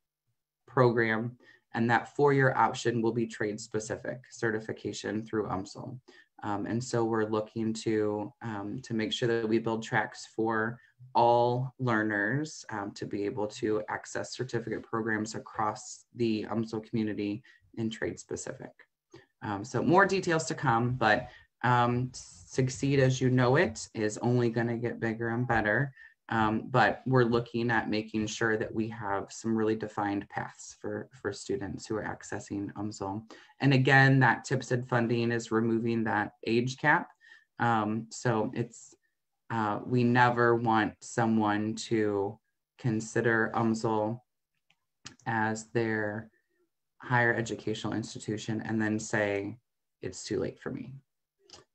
S2: program. And that four-year option will be trade specific certification through UMSL. Um, and so we're looking to, um, to make sure that we build tracks for all learners um, to be able to access certificate programs across the UMSL community in trade specific. Um, so more details to come, but um, Succeed as you know it is only going to get bigger and better. Um, but we're looking at making sure that we have some really defined paths for, for students who are accessing UMSL. And again, that TPSID funding is removing that age cap. Um, so it's, uh, we never want someone to consider UMSL as their higher educational institution and then say, it's too late for me.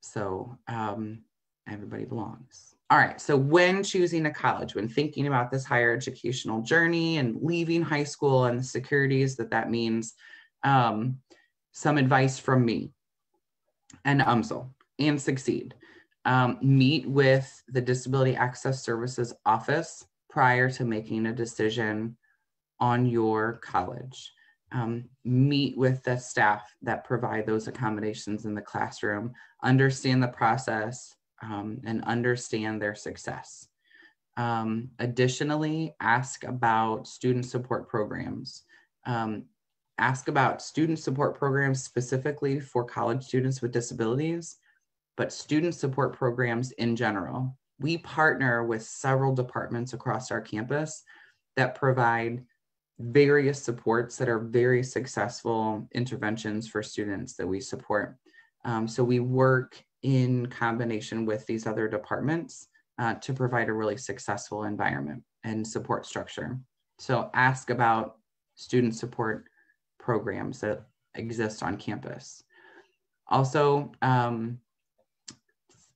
S2: So um, everybody belongs. All right. So when choosing a college, when thinking about this higher educational journey and leaving high school and the securities that that means, um, some advice from me and UMSL and Succeed. Um, meet with the Disability Access Services office prior to making a decision on your college um, meet with the staff that provide those accommodations in the classroom, understand the process, um, and understand their success. Um, additionally, ask about student support programs. Um, ask about student support programs specifically for college students with disabilities, but student support programs in general. We partner with several departments across our campus that provide various supports that are very successful interventions for students that we support. Um, so we work in combination with these other departments uh, to provide a really successful environment and support structure. So ask about student support programs that exist on campus. Also, um,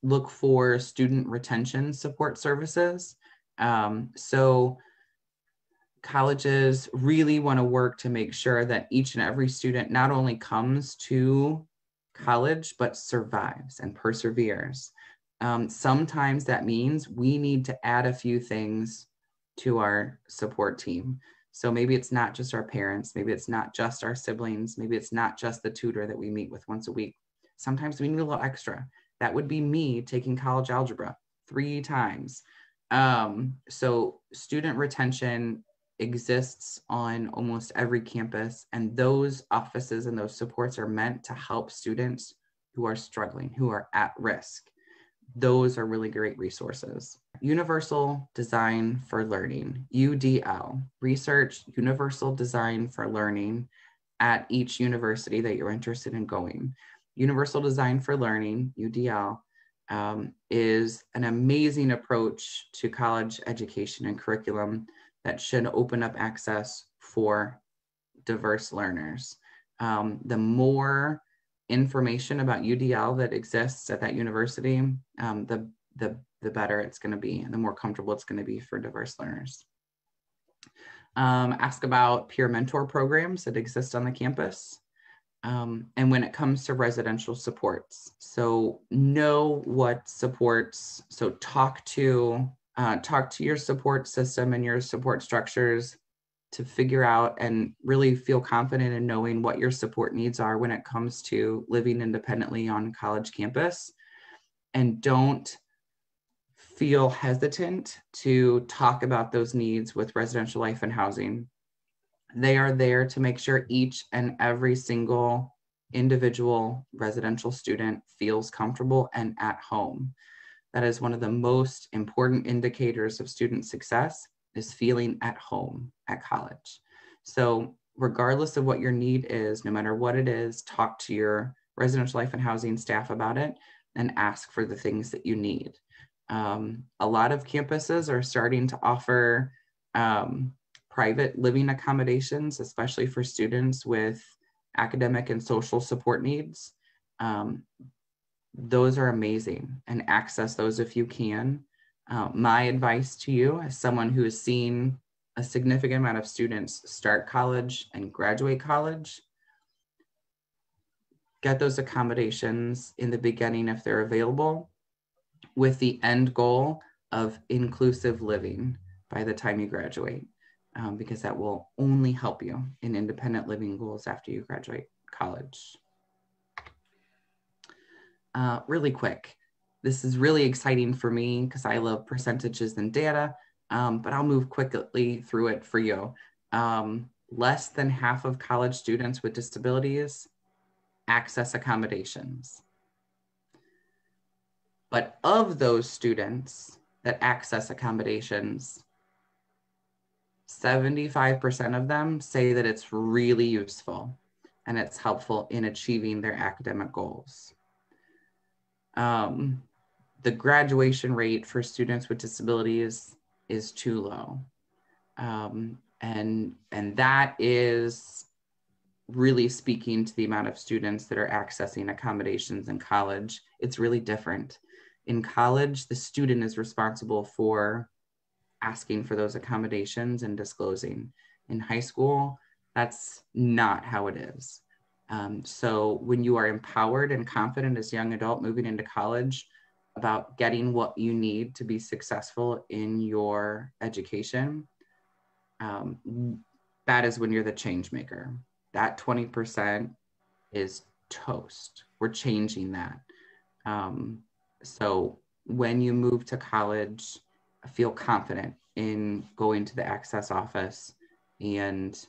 S2: look for student retention support services. Um, so colleges really want to work to make sure that each and every student not only comes to college, but survives and perseveres. Um, sometimes that means we need to add a few things to our support team. So maybe it's not just our parents, maybe it's not just our siblings, maybe it's not just the tutor that we meet with once a week. Sometimes we need a little extra. That would be me taking college algebra three times. Um, so student retention exists on almost every campus, and those offices and those supports are meant to help students who are struggling, who are at risk. Those are really great resources. Universal Design for Learning, UDL, research Universal Design for Learning at each university that you're interested in going. Universal Design for Learning, UDL, um, is an amazing approach to college education and curriculum that should open up access for diverse learners. Um, the more information about UDL that exists at that university, um, the, the, the better it's going to be and the more comfortable it's going to be for diverse learners. Um, ask about peer mentor programs that exist on the campus. Um, and when it comes to residential supports. So know what supports, so talk to uh, talk to your support system and your support structures to figure out and really feel confident in knowing what your support needs are when it comes to living independently on college campus. And don't feel hesitant to talk about those needs with residential life and housing. They are there to make sure each and every single individual residential student feels comfortable and at home. That is one of the most important indicators of student success is feeling at home at college. So regardless of what your need is, no matter what it is, talk to your residential life and housing staff about it and ask for the things that you need. Um, a lot of campuses are starting to offer um, private living accommodations, especially for students with academic and social support needs. Um, those are amazing and access those if you can. Uh, my advice to you as someone who has seen a significant amount of students start college and graduate college, get those accommodations in the beginning if they're available with the end goal of inclusive living by the time you graduate, um, because that will only help you in independent living goals after you graduate college uh, really quick. This is really exciting for me because I love percentages and data, um, but I'll move quickly through it for you. Um, less than half of college students with disabilities access accommodations. But of those students that access accommodations, 75% of them say that it's really useful and it's helpful in achieving their academic goals um, the graduation rate for students with disabilities is too low. Um, and, and that is really speaking to the amount of students that are accessing accommodations in college. It's really different. In college, the student is responsible for asking for those accommodations and disclosing. In high school, that's not how it is. Um, so when you are empowered and confident as a young adult moving into college about getting what you need to be successful in your education, um, that is when you're the change maker. That 20% is toast. We're changing that. Um, so when you move to college, feel confident in going to the access office and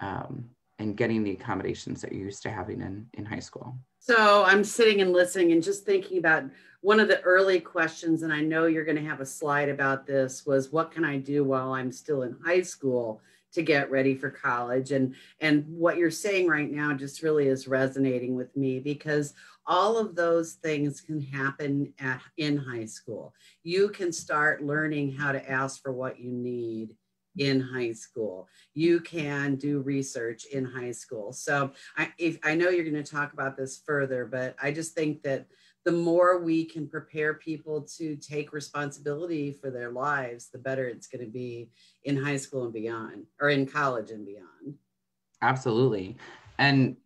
S2: um, and getting the accommodations that you're used to having in, in high school.
S1: So I'm sitting and listening and just thinking about one of the early questions, and I know you're going to have a slide about this, was what can I do while I'm still in high school to get ready for college? And and what you're saying right now just really is resonating with me because all of those things can happen at in high school. You can start learning how to ask for what you need in high school. You can do research in high school. So I, if, I know you're going to talk about this further, but I just think that the more we can prepare people to take responsibility for their lives, the better it's going to be in high school and beyond, or in college and beyond.
S2: Absolutely. And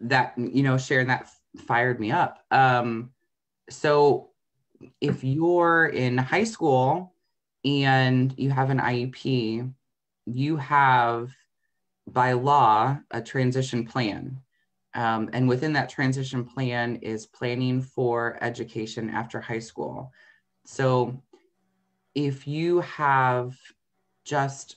S2: that, you know, sharing that fired me up. Um, so if you're in high school and you have an IEP, you have by law a transition plan. Um, and within that transition plan is planning for education after high school. So if you have just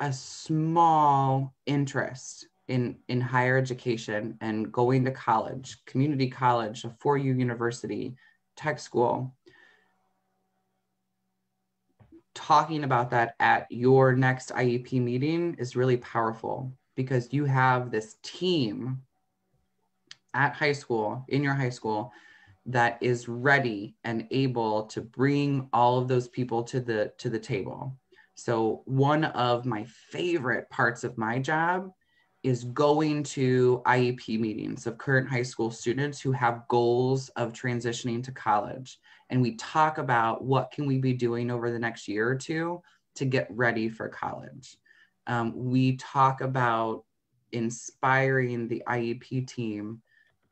S2: a small interest in, in higher education and going to college, community college, a four year university, tech school, talking about that at your next IEP meeting is really powerful because you have this team at high school, in your high school, that is ready and able to bring all of those people to the to the table. So one of my favorite parts of my job is going to IEP meetings of current high school students who have goals of transitioning to college and we talk about what can we be doing over the next year or two to get ready for college. Um, we talk about inspiring the IEP team,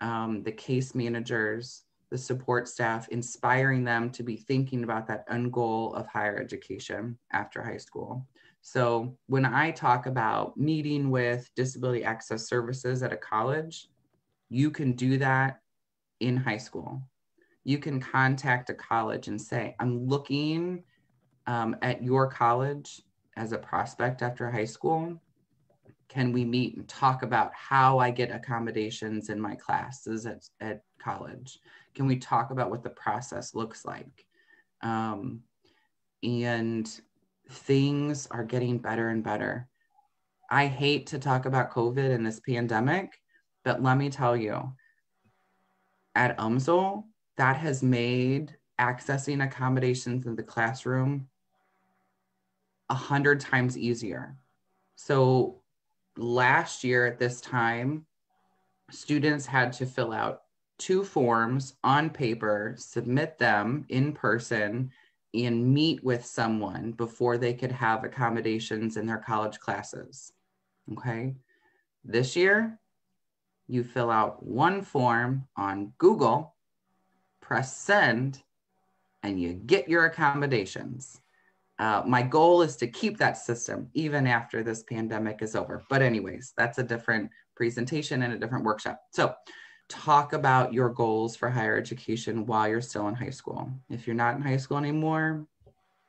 S2: um, the case managers, the support staff, inspiring them to be thinking about that end goal of higher education after high school. So when I talk about meeting with disability access services at a college, you can do that in high school you can contact a college and say, I'm looking um, at your college as a prospect after high school. Can we meet and talk about how I get accommodations in my classes at, at college? Can we talk about what the process looks like? Um, and things are getting better and better. I hate to talk about COVID and this pandemic, but let me tell you, at UMSL, that has made accessing accommodations in the classroom a hundred times easier. So last year at this time, students had to fill out two forms on paper, submit them in person, and meet with someone before they could have accommodations in their college classes. Okay. This year, you fill out one form on Google press send, and you get your accommodations. Uh, my goal is to keep that system even after this pandemic is over. But, anyways, that's a different presentation and a different workshop. So, talk about your goals for higher education while you're still in high school. If you're not in high school anymore,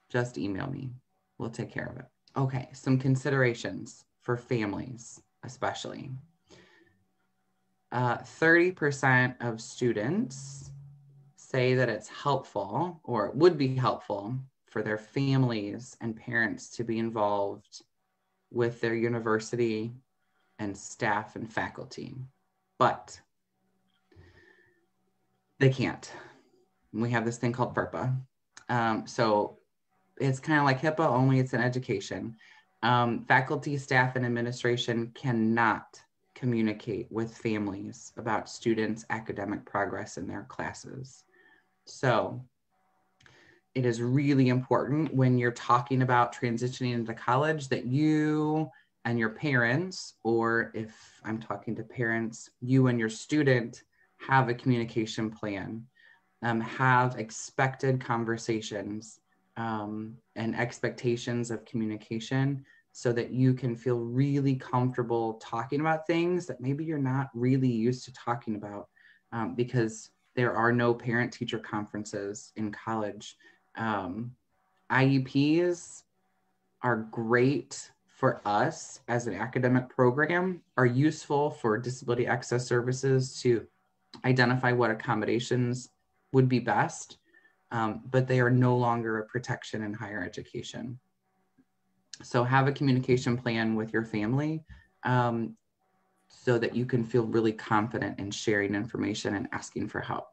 S2: just email me. We'll take care of it. Okay, some considerations for families, especially. Uh, 30% of students say that it's helpful or it would be helpful for their families and parents to be involved with their university and staff and faculty. But they can't. We have this thing called FERPA. Um, so it's kind of like HIPAA, only it's in education. Um, faculty, staff, and administration cannot communicate with families about students' academic progress in their classes. So it is really important when you're talking about transitioning into college that you and your parents, or if I'm talking to parents, you and your student have a communication plan, um, have expected conversations um, and expectations of communication so that you can feel really comfortable talking about things that maybe you're not really used to talking about um, because there are no parent teacher conferences in college. Um, IEPs are great for us as an academic program, are useful for disability access services to identify what accommodations would be best, um, but they are no longer a protection in higher education. So have a communication plan with your family um, so that you can feel really confident in sharing information and asking for help.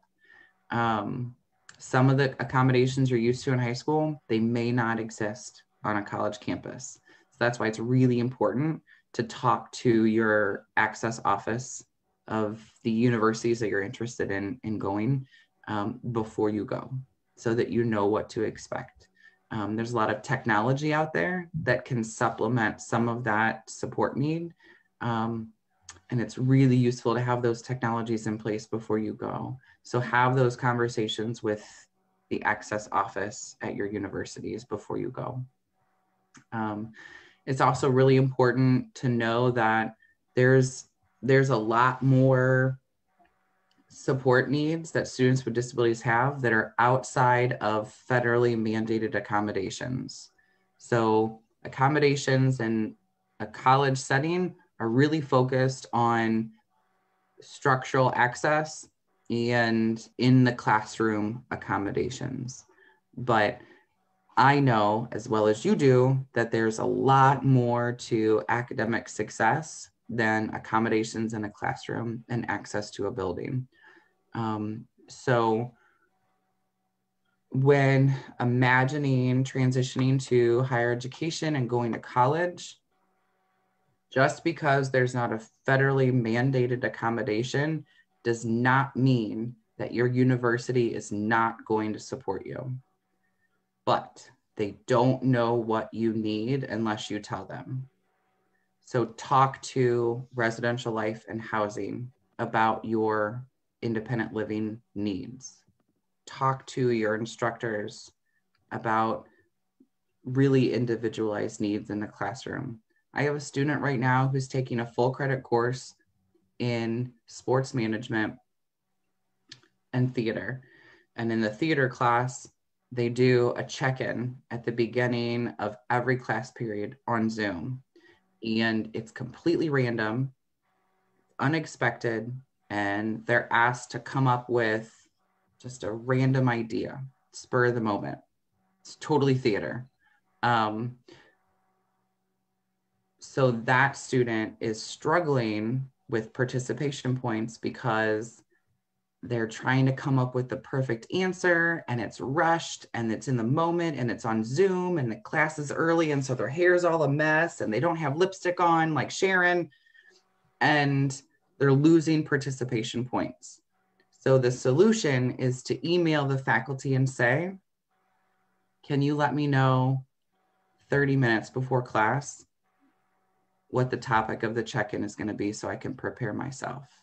S2: Um, some of the accommodations you're used to in high school, they may not exist on a college campus. So that's why it's really important to talk to your access office of the universities that you're interested in, in going um, before you go so that you know what to expect. Um, there's a lot of technology out there that can supplement some of that support need. Um, and it's really useful to have those technologies in place before you go. So have those conversations with the access office at your universities before you go. Um, it's also really important to know that there's there's a lot more support needs that students with disabilities have that are outside of federally mandated accommodations. So accommodations in a college setting are really focused on structural access and in the classroom accommodations. But I know, as well as you do, that there's a lot more to academic success than accommodations in a classroom and access to a building. Um, so, when imagining transitioning to higher education and going to college, just because there's not a federally mandated accommodation does not mean that your university is not going to support you. But they don't know what you need unless you tell them. So talk to residential life and housing about your independent living needs. Talk to your instructors about really individualized needs in the classroom. I have a student right now who's taking a full credit course in sports management and theater. And in the theater class, they do a check in at the beginning of every class period on Zoom and it's completely random, unexpected, and they're asked to come up with just a random idea, spur of the moment. It's totally theater. Um, so that student is struggling with participation points because they're trying to come up with the perfect answer and it's rushed and it's in the moment and it's on Zoom and the class is early and so their hair's all a mess and they don't have lipstick on like Sharon and they're losing participation points. So the solution is to email the faculty and say, can you let me know 30 minutes before class what the topic of the check-in is going to be so I can prepare myself?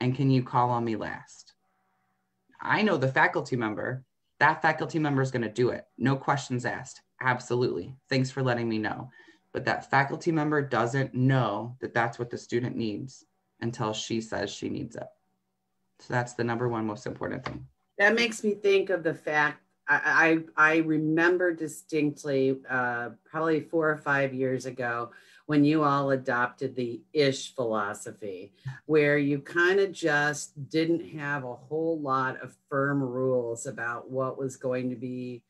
S2: and can you call on me last? I know the faculty member. That faculty member is going to do it. No questions asked. Absolutely. Thanks for letting me know. But that faculty member doesn't know that that's what the student needs until she says she needs it. So that's the number one most important thing.
S1: That makes me think of the fact I, I, I remember distinctly, uh, probably four or five years ago, when you all adopted the ish philosophy, where you kind of just didn't have a whole lot of firm rules about what was going to be.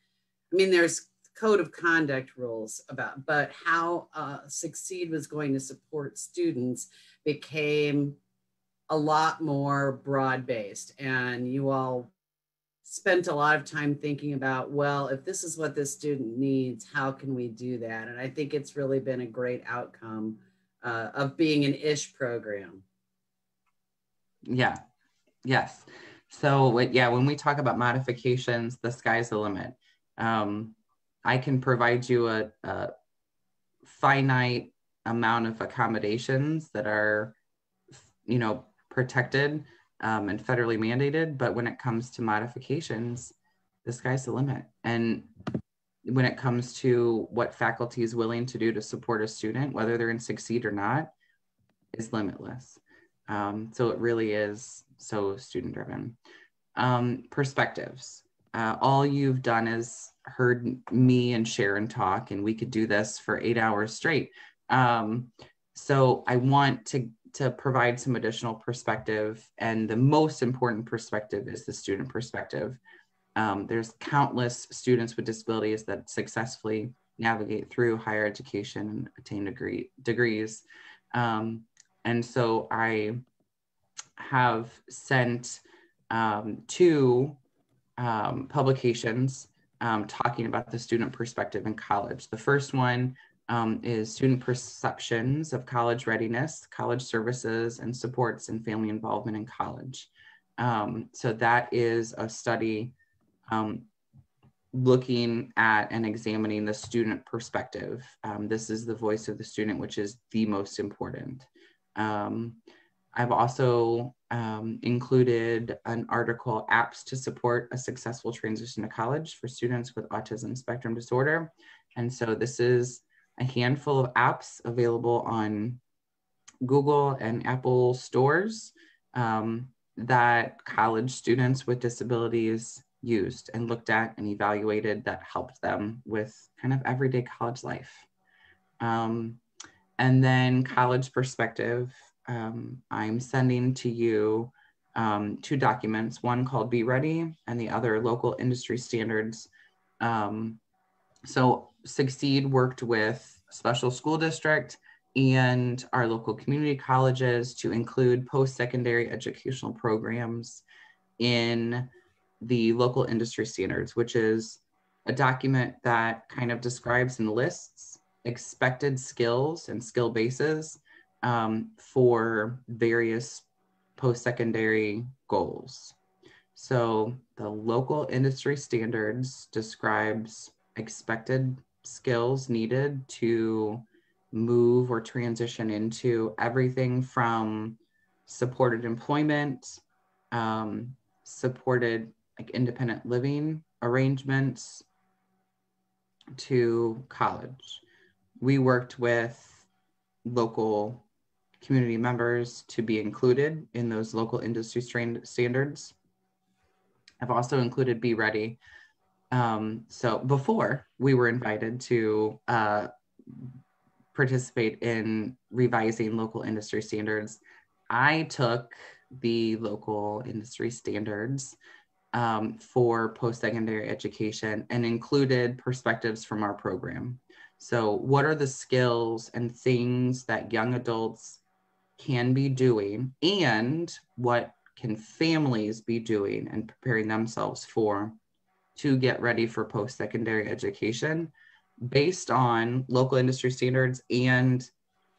S1: I mean, there's code of conduct rules about, but how uh, Succeed was going to support students became a lot more broad based. And you all spent a lot of time thinking about, well, if this is what this student needs, how can we do that? And I think it's really been a great outcome uh, of being an ISH program.
S2: Yeah, yes. So yeah, when we talk about modifications, the sky's the limit. Um, I can provide you a, a finite amount of accommodations that are, you know, protected um, and federally mandated. But when it comes to modifications, the sky's the limit. And when it comes to what faculty is willing to do to support a student, whether they're in Succeed or not, is limitless. Um, so it really is so student driven. Um, perspectives. Uh, all you've done is heard me and Sharon talk, and we could do this for eight hours straight. Um, so I want to to provide some additional perspective. And the most important perspective is the student perspective. Um, there's countless students with disabilities that successfully navigate through higher education and attain degree, degrees. Um, and so I have sent um, two um, publications um, talking about the student perspective in college. The first one um, is student perceptions of college readiness, college services, and supports and family involvement in college. Um, so that is a study um, looking at and examining the student perspective. Um, this is the voice of the student, which is the most important. Um, I've also um, included an article, Apps to Support a Successful Transition to College for Students with Autism Spectrum Disorder. And so this is a handful of apps available on Google and Apple stores um, that college students with disabilities used and looked at and evaluated that helped them with kind of everyday college life. Um, and then college perspective, um, I'm sending to you um, two documents, one called Be Ready and the other local industry standards. Um, so Succeed worked with special school district and our local community colleges to include post-secondary educational programs in the local industry standards, which is a document that kind of describes and lists expected skills and skill bases um, for various post-secondary goals. So the local industry standards describes expected skills needed to move or transition into everything from supported employment, um, supported like independent living arrangements to college. We worked with local community members to be included in those local industry standards. I've also included Be Ready. Um, so before we were invited to uh, participate in revising local industry standards, I took the local industry standards um, for post-secondary education and included perspectives from our program. So what are the skills and things that young adults can be doing and what can families be doing and preparing themselves for to get ready for post-secondary education based on local industry standards and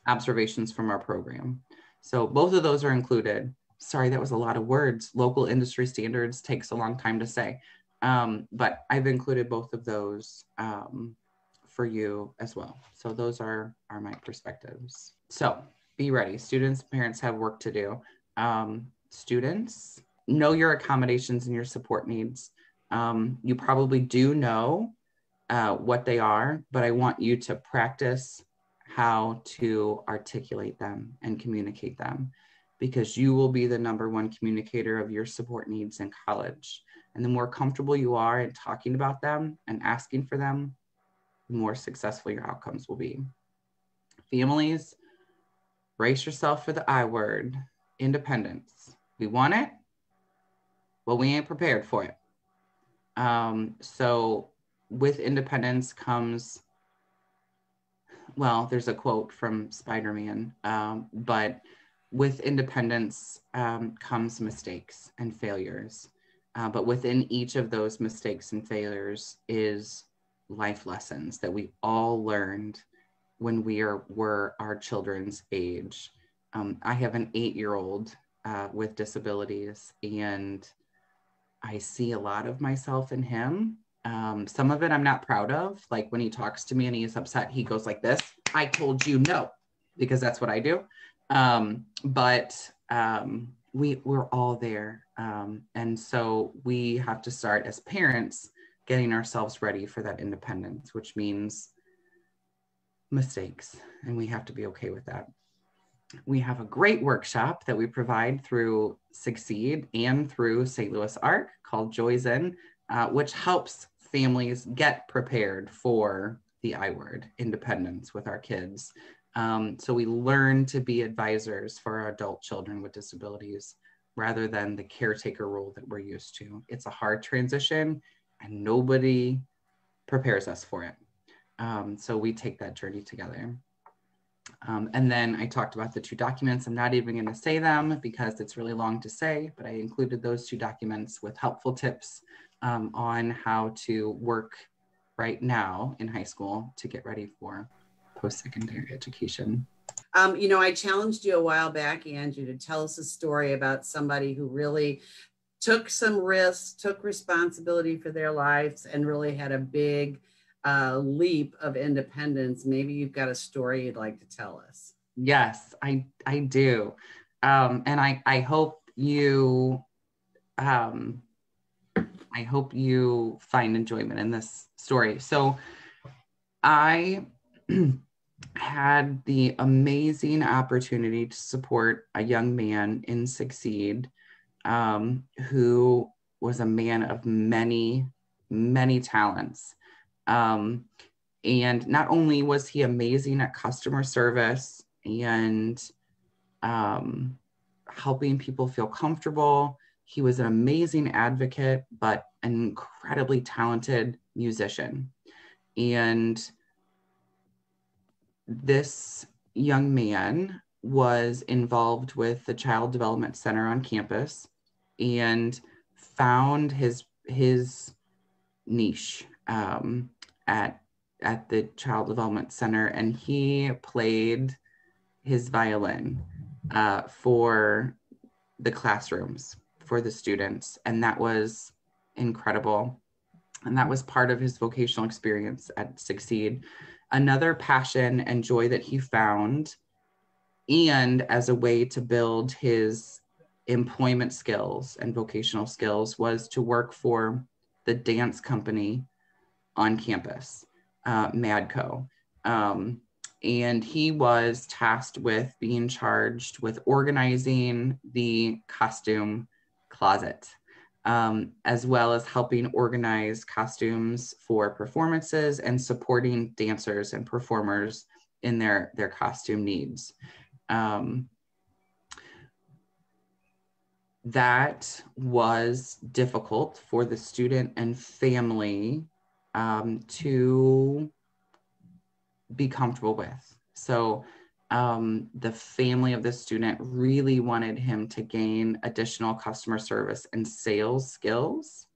S2: observations from our program. So both of those are included. Sorry, that was a lot of words. Local industry standards takes a long time to say. Um, but I've included both of those um, for you as well. So those are, are my perspectives. So be ready. Students, parents have work to do. Um, students, know your accommodations and your support needs. Um, you probably do know uh, what they are, but I want you to practice how to articulate them and communicate them because you will be the number one communicator of your support needs in college. And the more comfortable you are in talking about them and asking for them, the more successful your outcomes will be. Families, brace yourself for the I word independence. We want it, but we ain't prepared for it. Um, so with independence comes well there's a quote from spider-man um, but with independence um, comes mistakes and failures. Uh, but within each of those mistakes and failures is life lessons that we all learned when we are were our children's age. Um, i have an eight-year-old uh, with disabilities and i see a lot of myself in him um, some of it I'm not proud of. Like when he talks to me and he's upset, he goes like this I told you no, because that's what I do. Um, but um, we, we're all there. Um, and so we have to start as parents getting ourselves ready for that independence, which means mistakes. And we have to be okay with that. We have a great workshop that we provide through Succeed and through St. Louis ARC called Joys In, uh, which helps families get prepared for the I word, independence with our kids. Um, so we learn to be advisors for our adult children with disabilities rather than the caretaker role that we're used to. It's a hard transition and nobody prepares us for it. Um, so we take that journey together. Um, and then I talked about the two documents. I'm not even going to say them because it's really long to say, but I included those two documents with helpful tips um, on how to work right now in high school to get ready for post-secondary education.
S1: Um, you know, I challenged you a while back, Andrew, to tell us a story about somebody who really took some risks, took responsibility for their lives, and really had a big uh, leap of independence. Maybe you've got a story you'd like to tell us.
S2: Yes, I I do. um, and I, I hope you, um, I hope you find enjoyment in this story. So I [clears throat] had the amazing opportunity to support a young man in Succeed um, who was a man of many, many talents. Um, and not only was he amazing at customer service and um, helping people feel comfortable, he was an amazing advocate, but an incredibly talented musician. And this young man was involved with the Child Development Center on campus and found his his niche um, at at the Child Development Center, and he played his violin uh, for the classrooms for the students, and that was incredible. And that was part of his vocational experience at Succeed. Another passion and joy that he found, and as a way to build his employment skills and vocational skills, was to work for the dance company on campus, uh, MADCO. Um, and he was tasked with being charged with organizing the costume closet, um, as well as helping organize costumes for performances and supporting dancers and performers in their, their costume needs. Um, that was difficult for the student and family um, to be comfortable with. So um, the family of the student really wanted him to gain additional customer service and sales skills.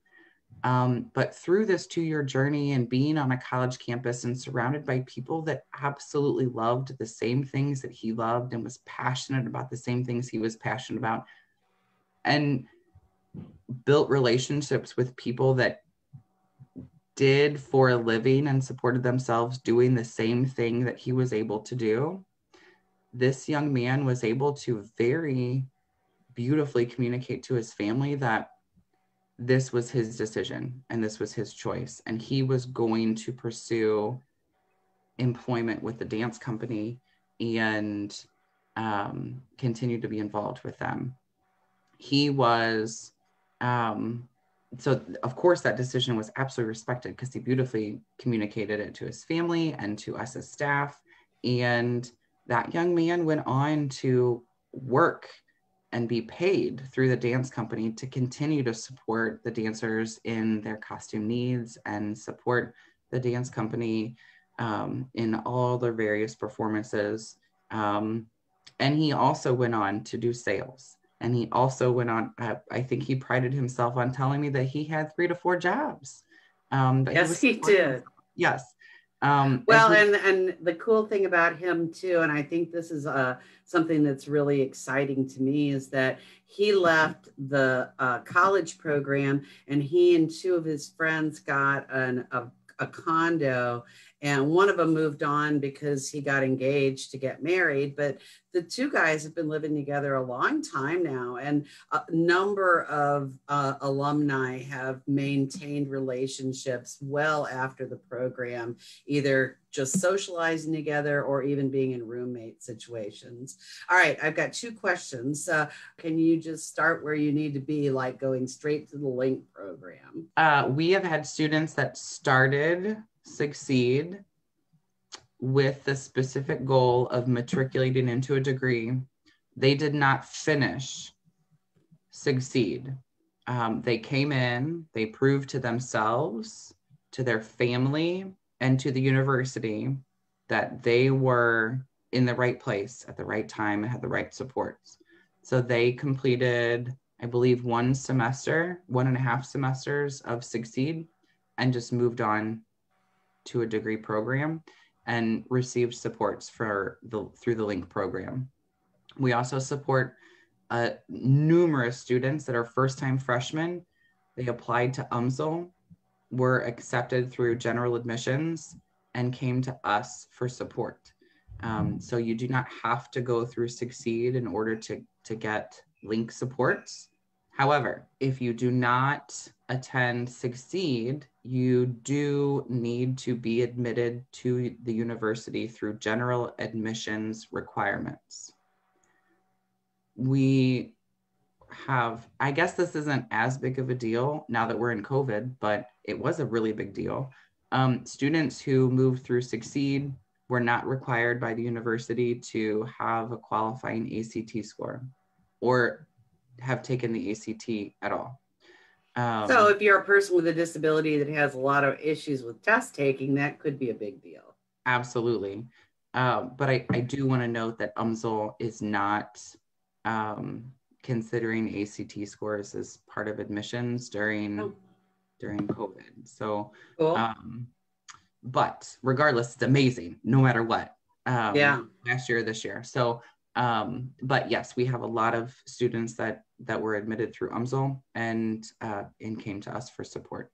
S2: Um, but through this two year journey and being on a college campus and surrounded by people that absolutely loved the same things that he loved and was passionate about the same things he was passionate about, and built relationships with people that did for a living and supported themselves doing the same thing that he was able to do, this young man was able to very beautifully communicate to his family that this was his decision and this was his choice. And he was going to pursue employment with the dance company and um, continue to be involved with them. He was um, so of course that decision was absolutely respected because he beautifully communicated it to his family and to us as staff. And that young man went on to work and be paid through the dance company to continue to support the dancers in their costume needs and support the dance company um, in all their various performances. Um, and he also went on to do sales and he also went on, uh, I think he prided himself on telling me that he had three to four jobs.
S1: Um, yes, he, he did.
S2: Yes.
S1: Um, well, and, he, and, and the cool thing about him too, and I think this is uh, something that's really exciting to me, is that he left the uh, college program and he and two of his friends got an, a, a condo and one of them moved on because he got engaged to get married but the two guys have been living together a long time now. And a number of uh, alumni have maintained relationships well after the program either just socializing together or even being in roommate situations. All right i've got two questions. Uh, can you just start where you need to be like going straight to the link program?
S2: Uh, we have had students that started succeed with the specific goal of matriculating into a degree, they did not finish succeed. Um, they came in, they proved to themselves, to their family, and to the university that they were in the right place at the right time and had the right supports. So they completed, I believe, one semester, one and a half semesters of Succeed, and just moved on to a degree program and received supports for the through the link program. We also support uh, numerous students that are first time freshmen. They applied to umsl were accepted through general admissions and came to us for support. Um, so you do not have to go through Succeed in order to, to get link supports. However, if you do not attend Succeed, you do need to be admitted to the university through general admissions requirements. We have, I guess this isn't as big of a deal now that we're in COVID, but it was a really big deal. Um, students who moved through Succeed were not required by the university to have a qualifying ACT score or have taken the ACT at all.
S1: Um, so if you're a person with a disability that has a lot of issues with test taking, that could be a big deal.
S2: Absolutely. Um, but I, I do want to note that UMSL is not um, considering ACT scores as part of admissions during oh. during COVID. So, cool. um, but regardless, it's amazing no matter what.
S1: Um, yeah.
S2: Last year, this year. So, um, but yes, we have a lot of students that that were admitted through UMSL and uh, and came to us for support.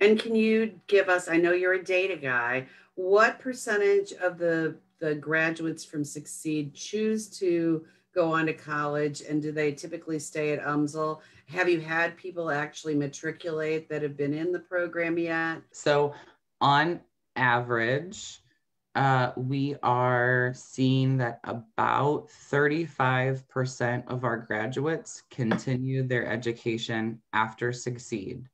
S1: And can you give us? I know you're a data guy. What percentage of the the graduates from Succeed choose to go on to college, and do they typically stay at UMSL? Have you had people actually matriculate that have been in the program yet?
S2: So, on average, uh, we are seeing that about 35% of our graduates continue their education after Succeed.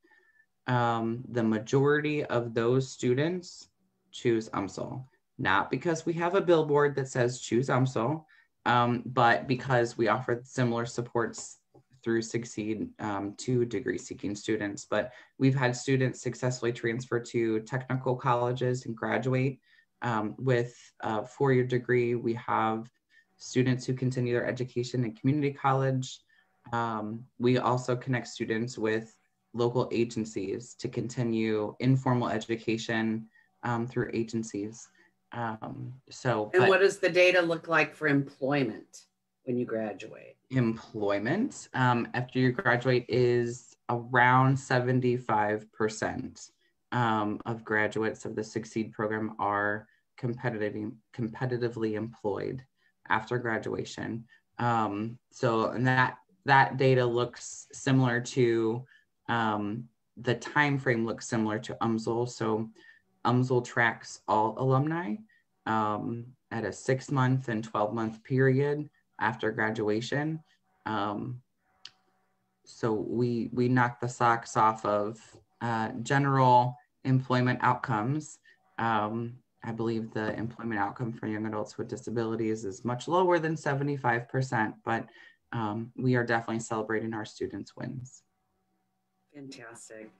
S2: Um, the majority of those students choose UMSL, not because we have a billboard that says choose UMSL, um, but because we offer similar supports through Succeed um, to degree seeking students. But we've had students successfully transfer to technical colleges and graduate um, with a four year degree. We have students who continue their education in community college. Um, we also connect students with local agencies to continue informal education um, through agencies. Um, so,
S1: and what does the data look like for employment when you graduate?
S2: Employment um, after you graduate is around 75% um, of graduates of the Succeed program are competitively, competitively employed after graduation. Um, so, and that that data looks similar to um, the time frame looks similar to UMSL. So UMSL tracks all alumni um, at a six month and 12 month period after graduation. Um, so we, we knock the socks off of uh, general employment outcomes. Um, I believe the employment outcome for young adults with disabilities is much lower than 75%, but um, we are definitely celebrating our students' wins.
S1: Fantastic.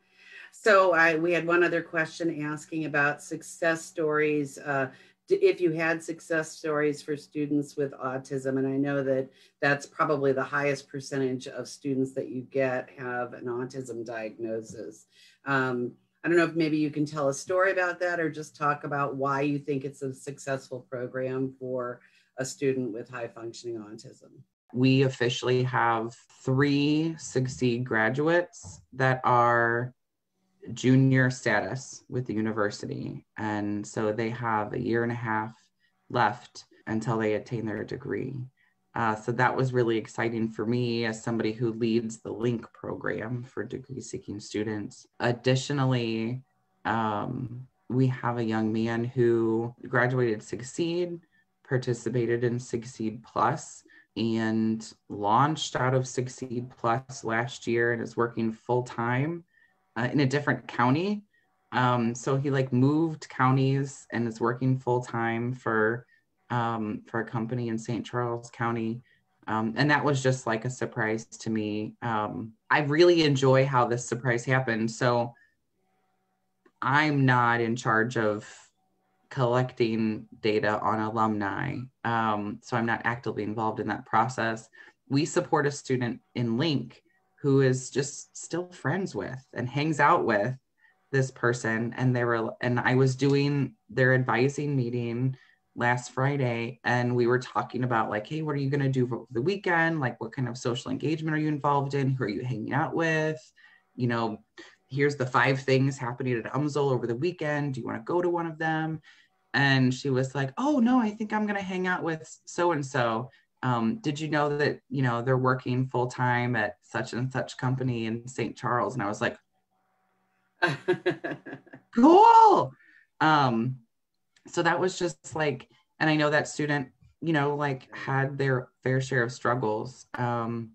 S1: So I, we had one other question asking about success stories. Uh, if you had success stories for students with autism, and I know that that's probably the highest percentage of students that you get have an autism diagnosis. Um, I don't know if maybe you can tell a story about that or just talk about why you think it's a successful program for a student with high functioning autism.
S2: We officially have three Succeed graduates that are junior status with the university. And so they have a year and a half left until they attain their degree. Uh, so that was really exciting for me as somebody who leads the LINK program for degree seeking students. Additionally, um, we have a young man who graduated Succeed, participated in Succeed Plus, and launched out of Succeed Plus last year and is working full time uh, in a different county. Um, so he like moved counties and is working full time for um, for a company in St. Charles County. Um, and that was just like a surprise to me. Um, I really enjoy how this surprise happened. So I'm not in charge of collecting data on alumni. Um, so I'm not actively involved in that process. We support a student in Link who is just still friends with and hangs out with this person. And they were and I was doing their advising meeting last Friday and we were talking about like hey what are you going to do for the weekend? Like what kind of social engagement are you involved in? Who are you hanging out with? You know here's the five things happening at UMSL over the weekend. Do you want to go to one of them? And she was like, "Oh no, I think I'm gonna hang out with so and so." Did you know that you know they're working full time at such and such company in St. Charles? And I was like, [laughs] "Cool." Um, so that was just like, and I know that student, you know, like had their fair share of struggles, um,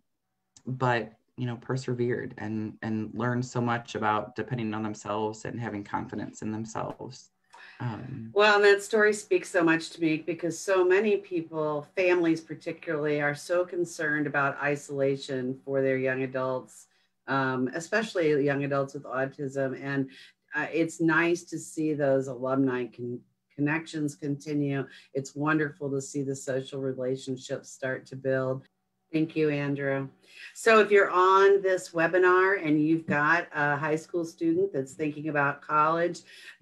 S2: but you know persevered and and learned so much about depending on themselves and having confidence in themselves
S1: um, well and that story speaks so much to me because so many people families particularly are so concerned about isolation for their young adults um, especially young adults with autism. And uh, it's nice to see those alumni con- connections continue. It's wonderful to see the social relationships start to build. Thank you andrew so if you're on this webinar and you've got a high school student that's thinking about college,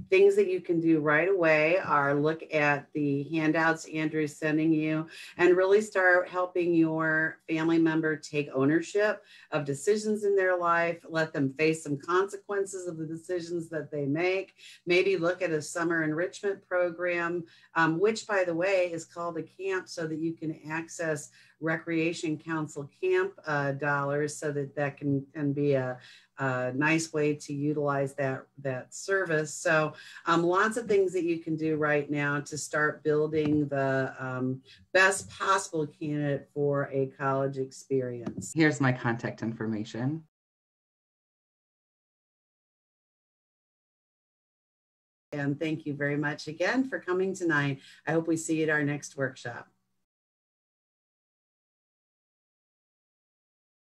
S1: things that you can do right away are look at the handouts Andrew's sending you and really start helping your family member take ownership of decisions in their life, let them face some consequences of the decisions that they make. Maybe look at a summer enrichment program, um, which by the way is called a camp so that you can access recreation council camp uh, dollars so that that can, can be a, a, nice way to utilize that, that service. So um, lots of things that you can do right now to start building the um, best possible candidate for a college experience.
S2: Here's my contact information.
S1: And thank you very much again for coming tonight. I hope we see you at our next workshop.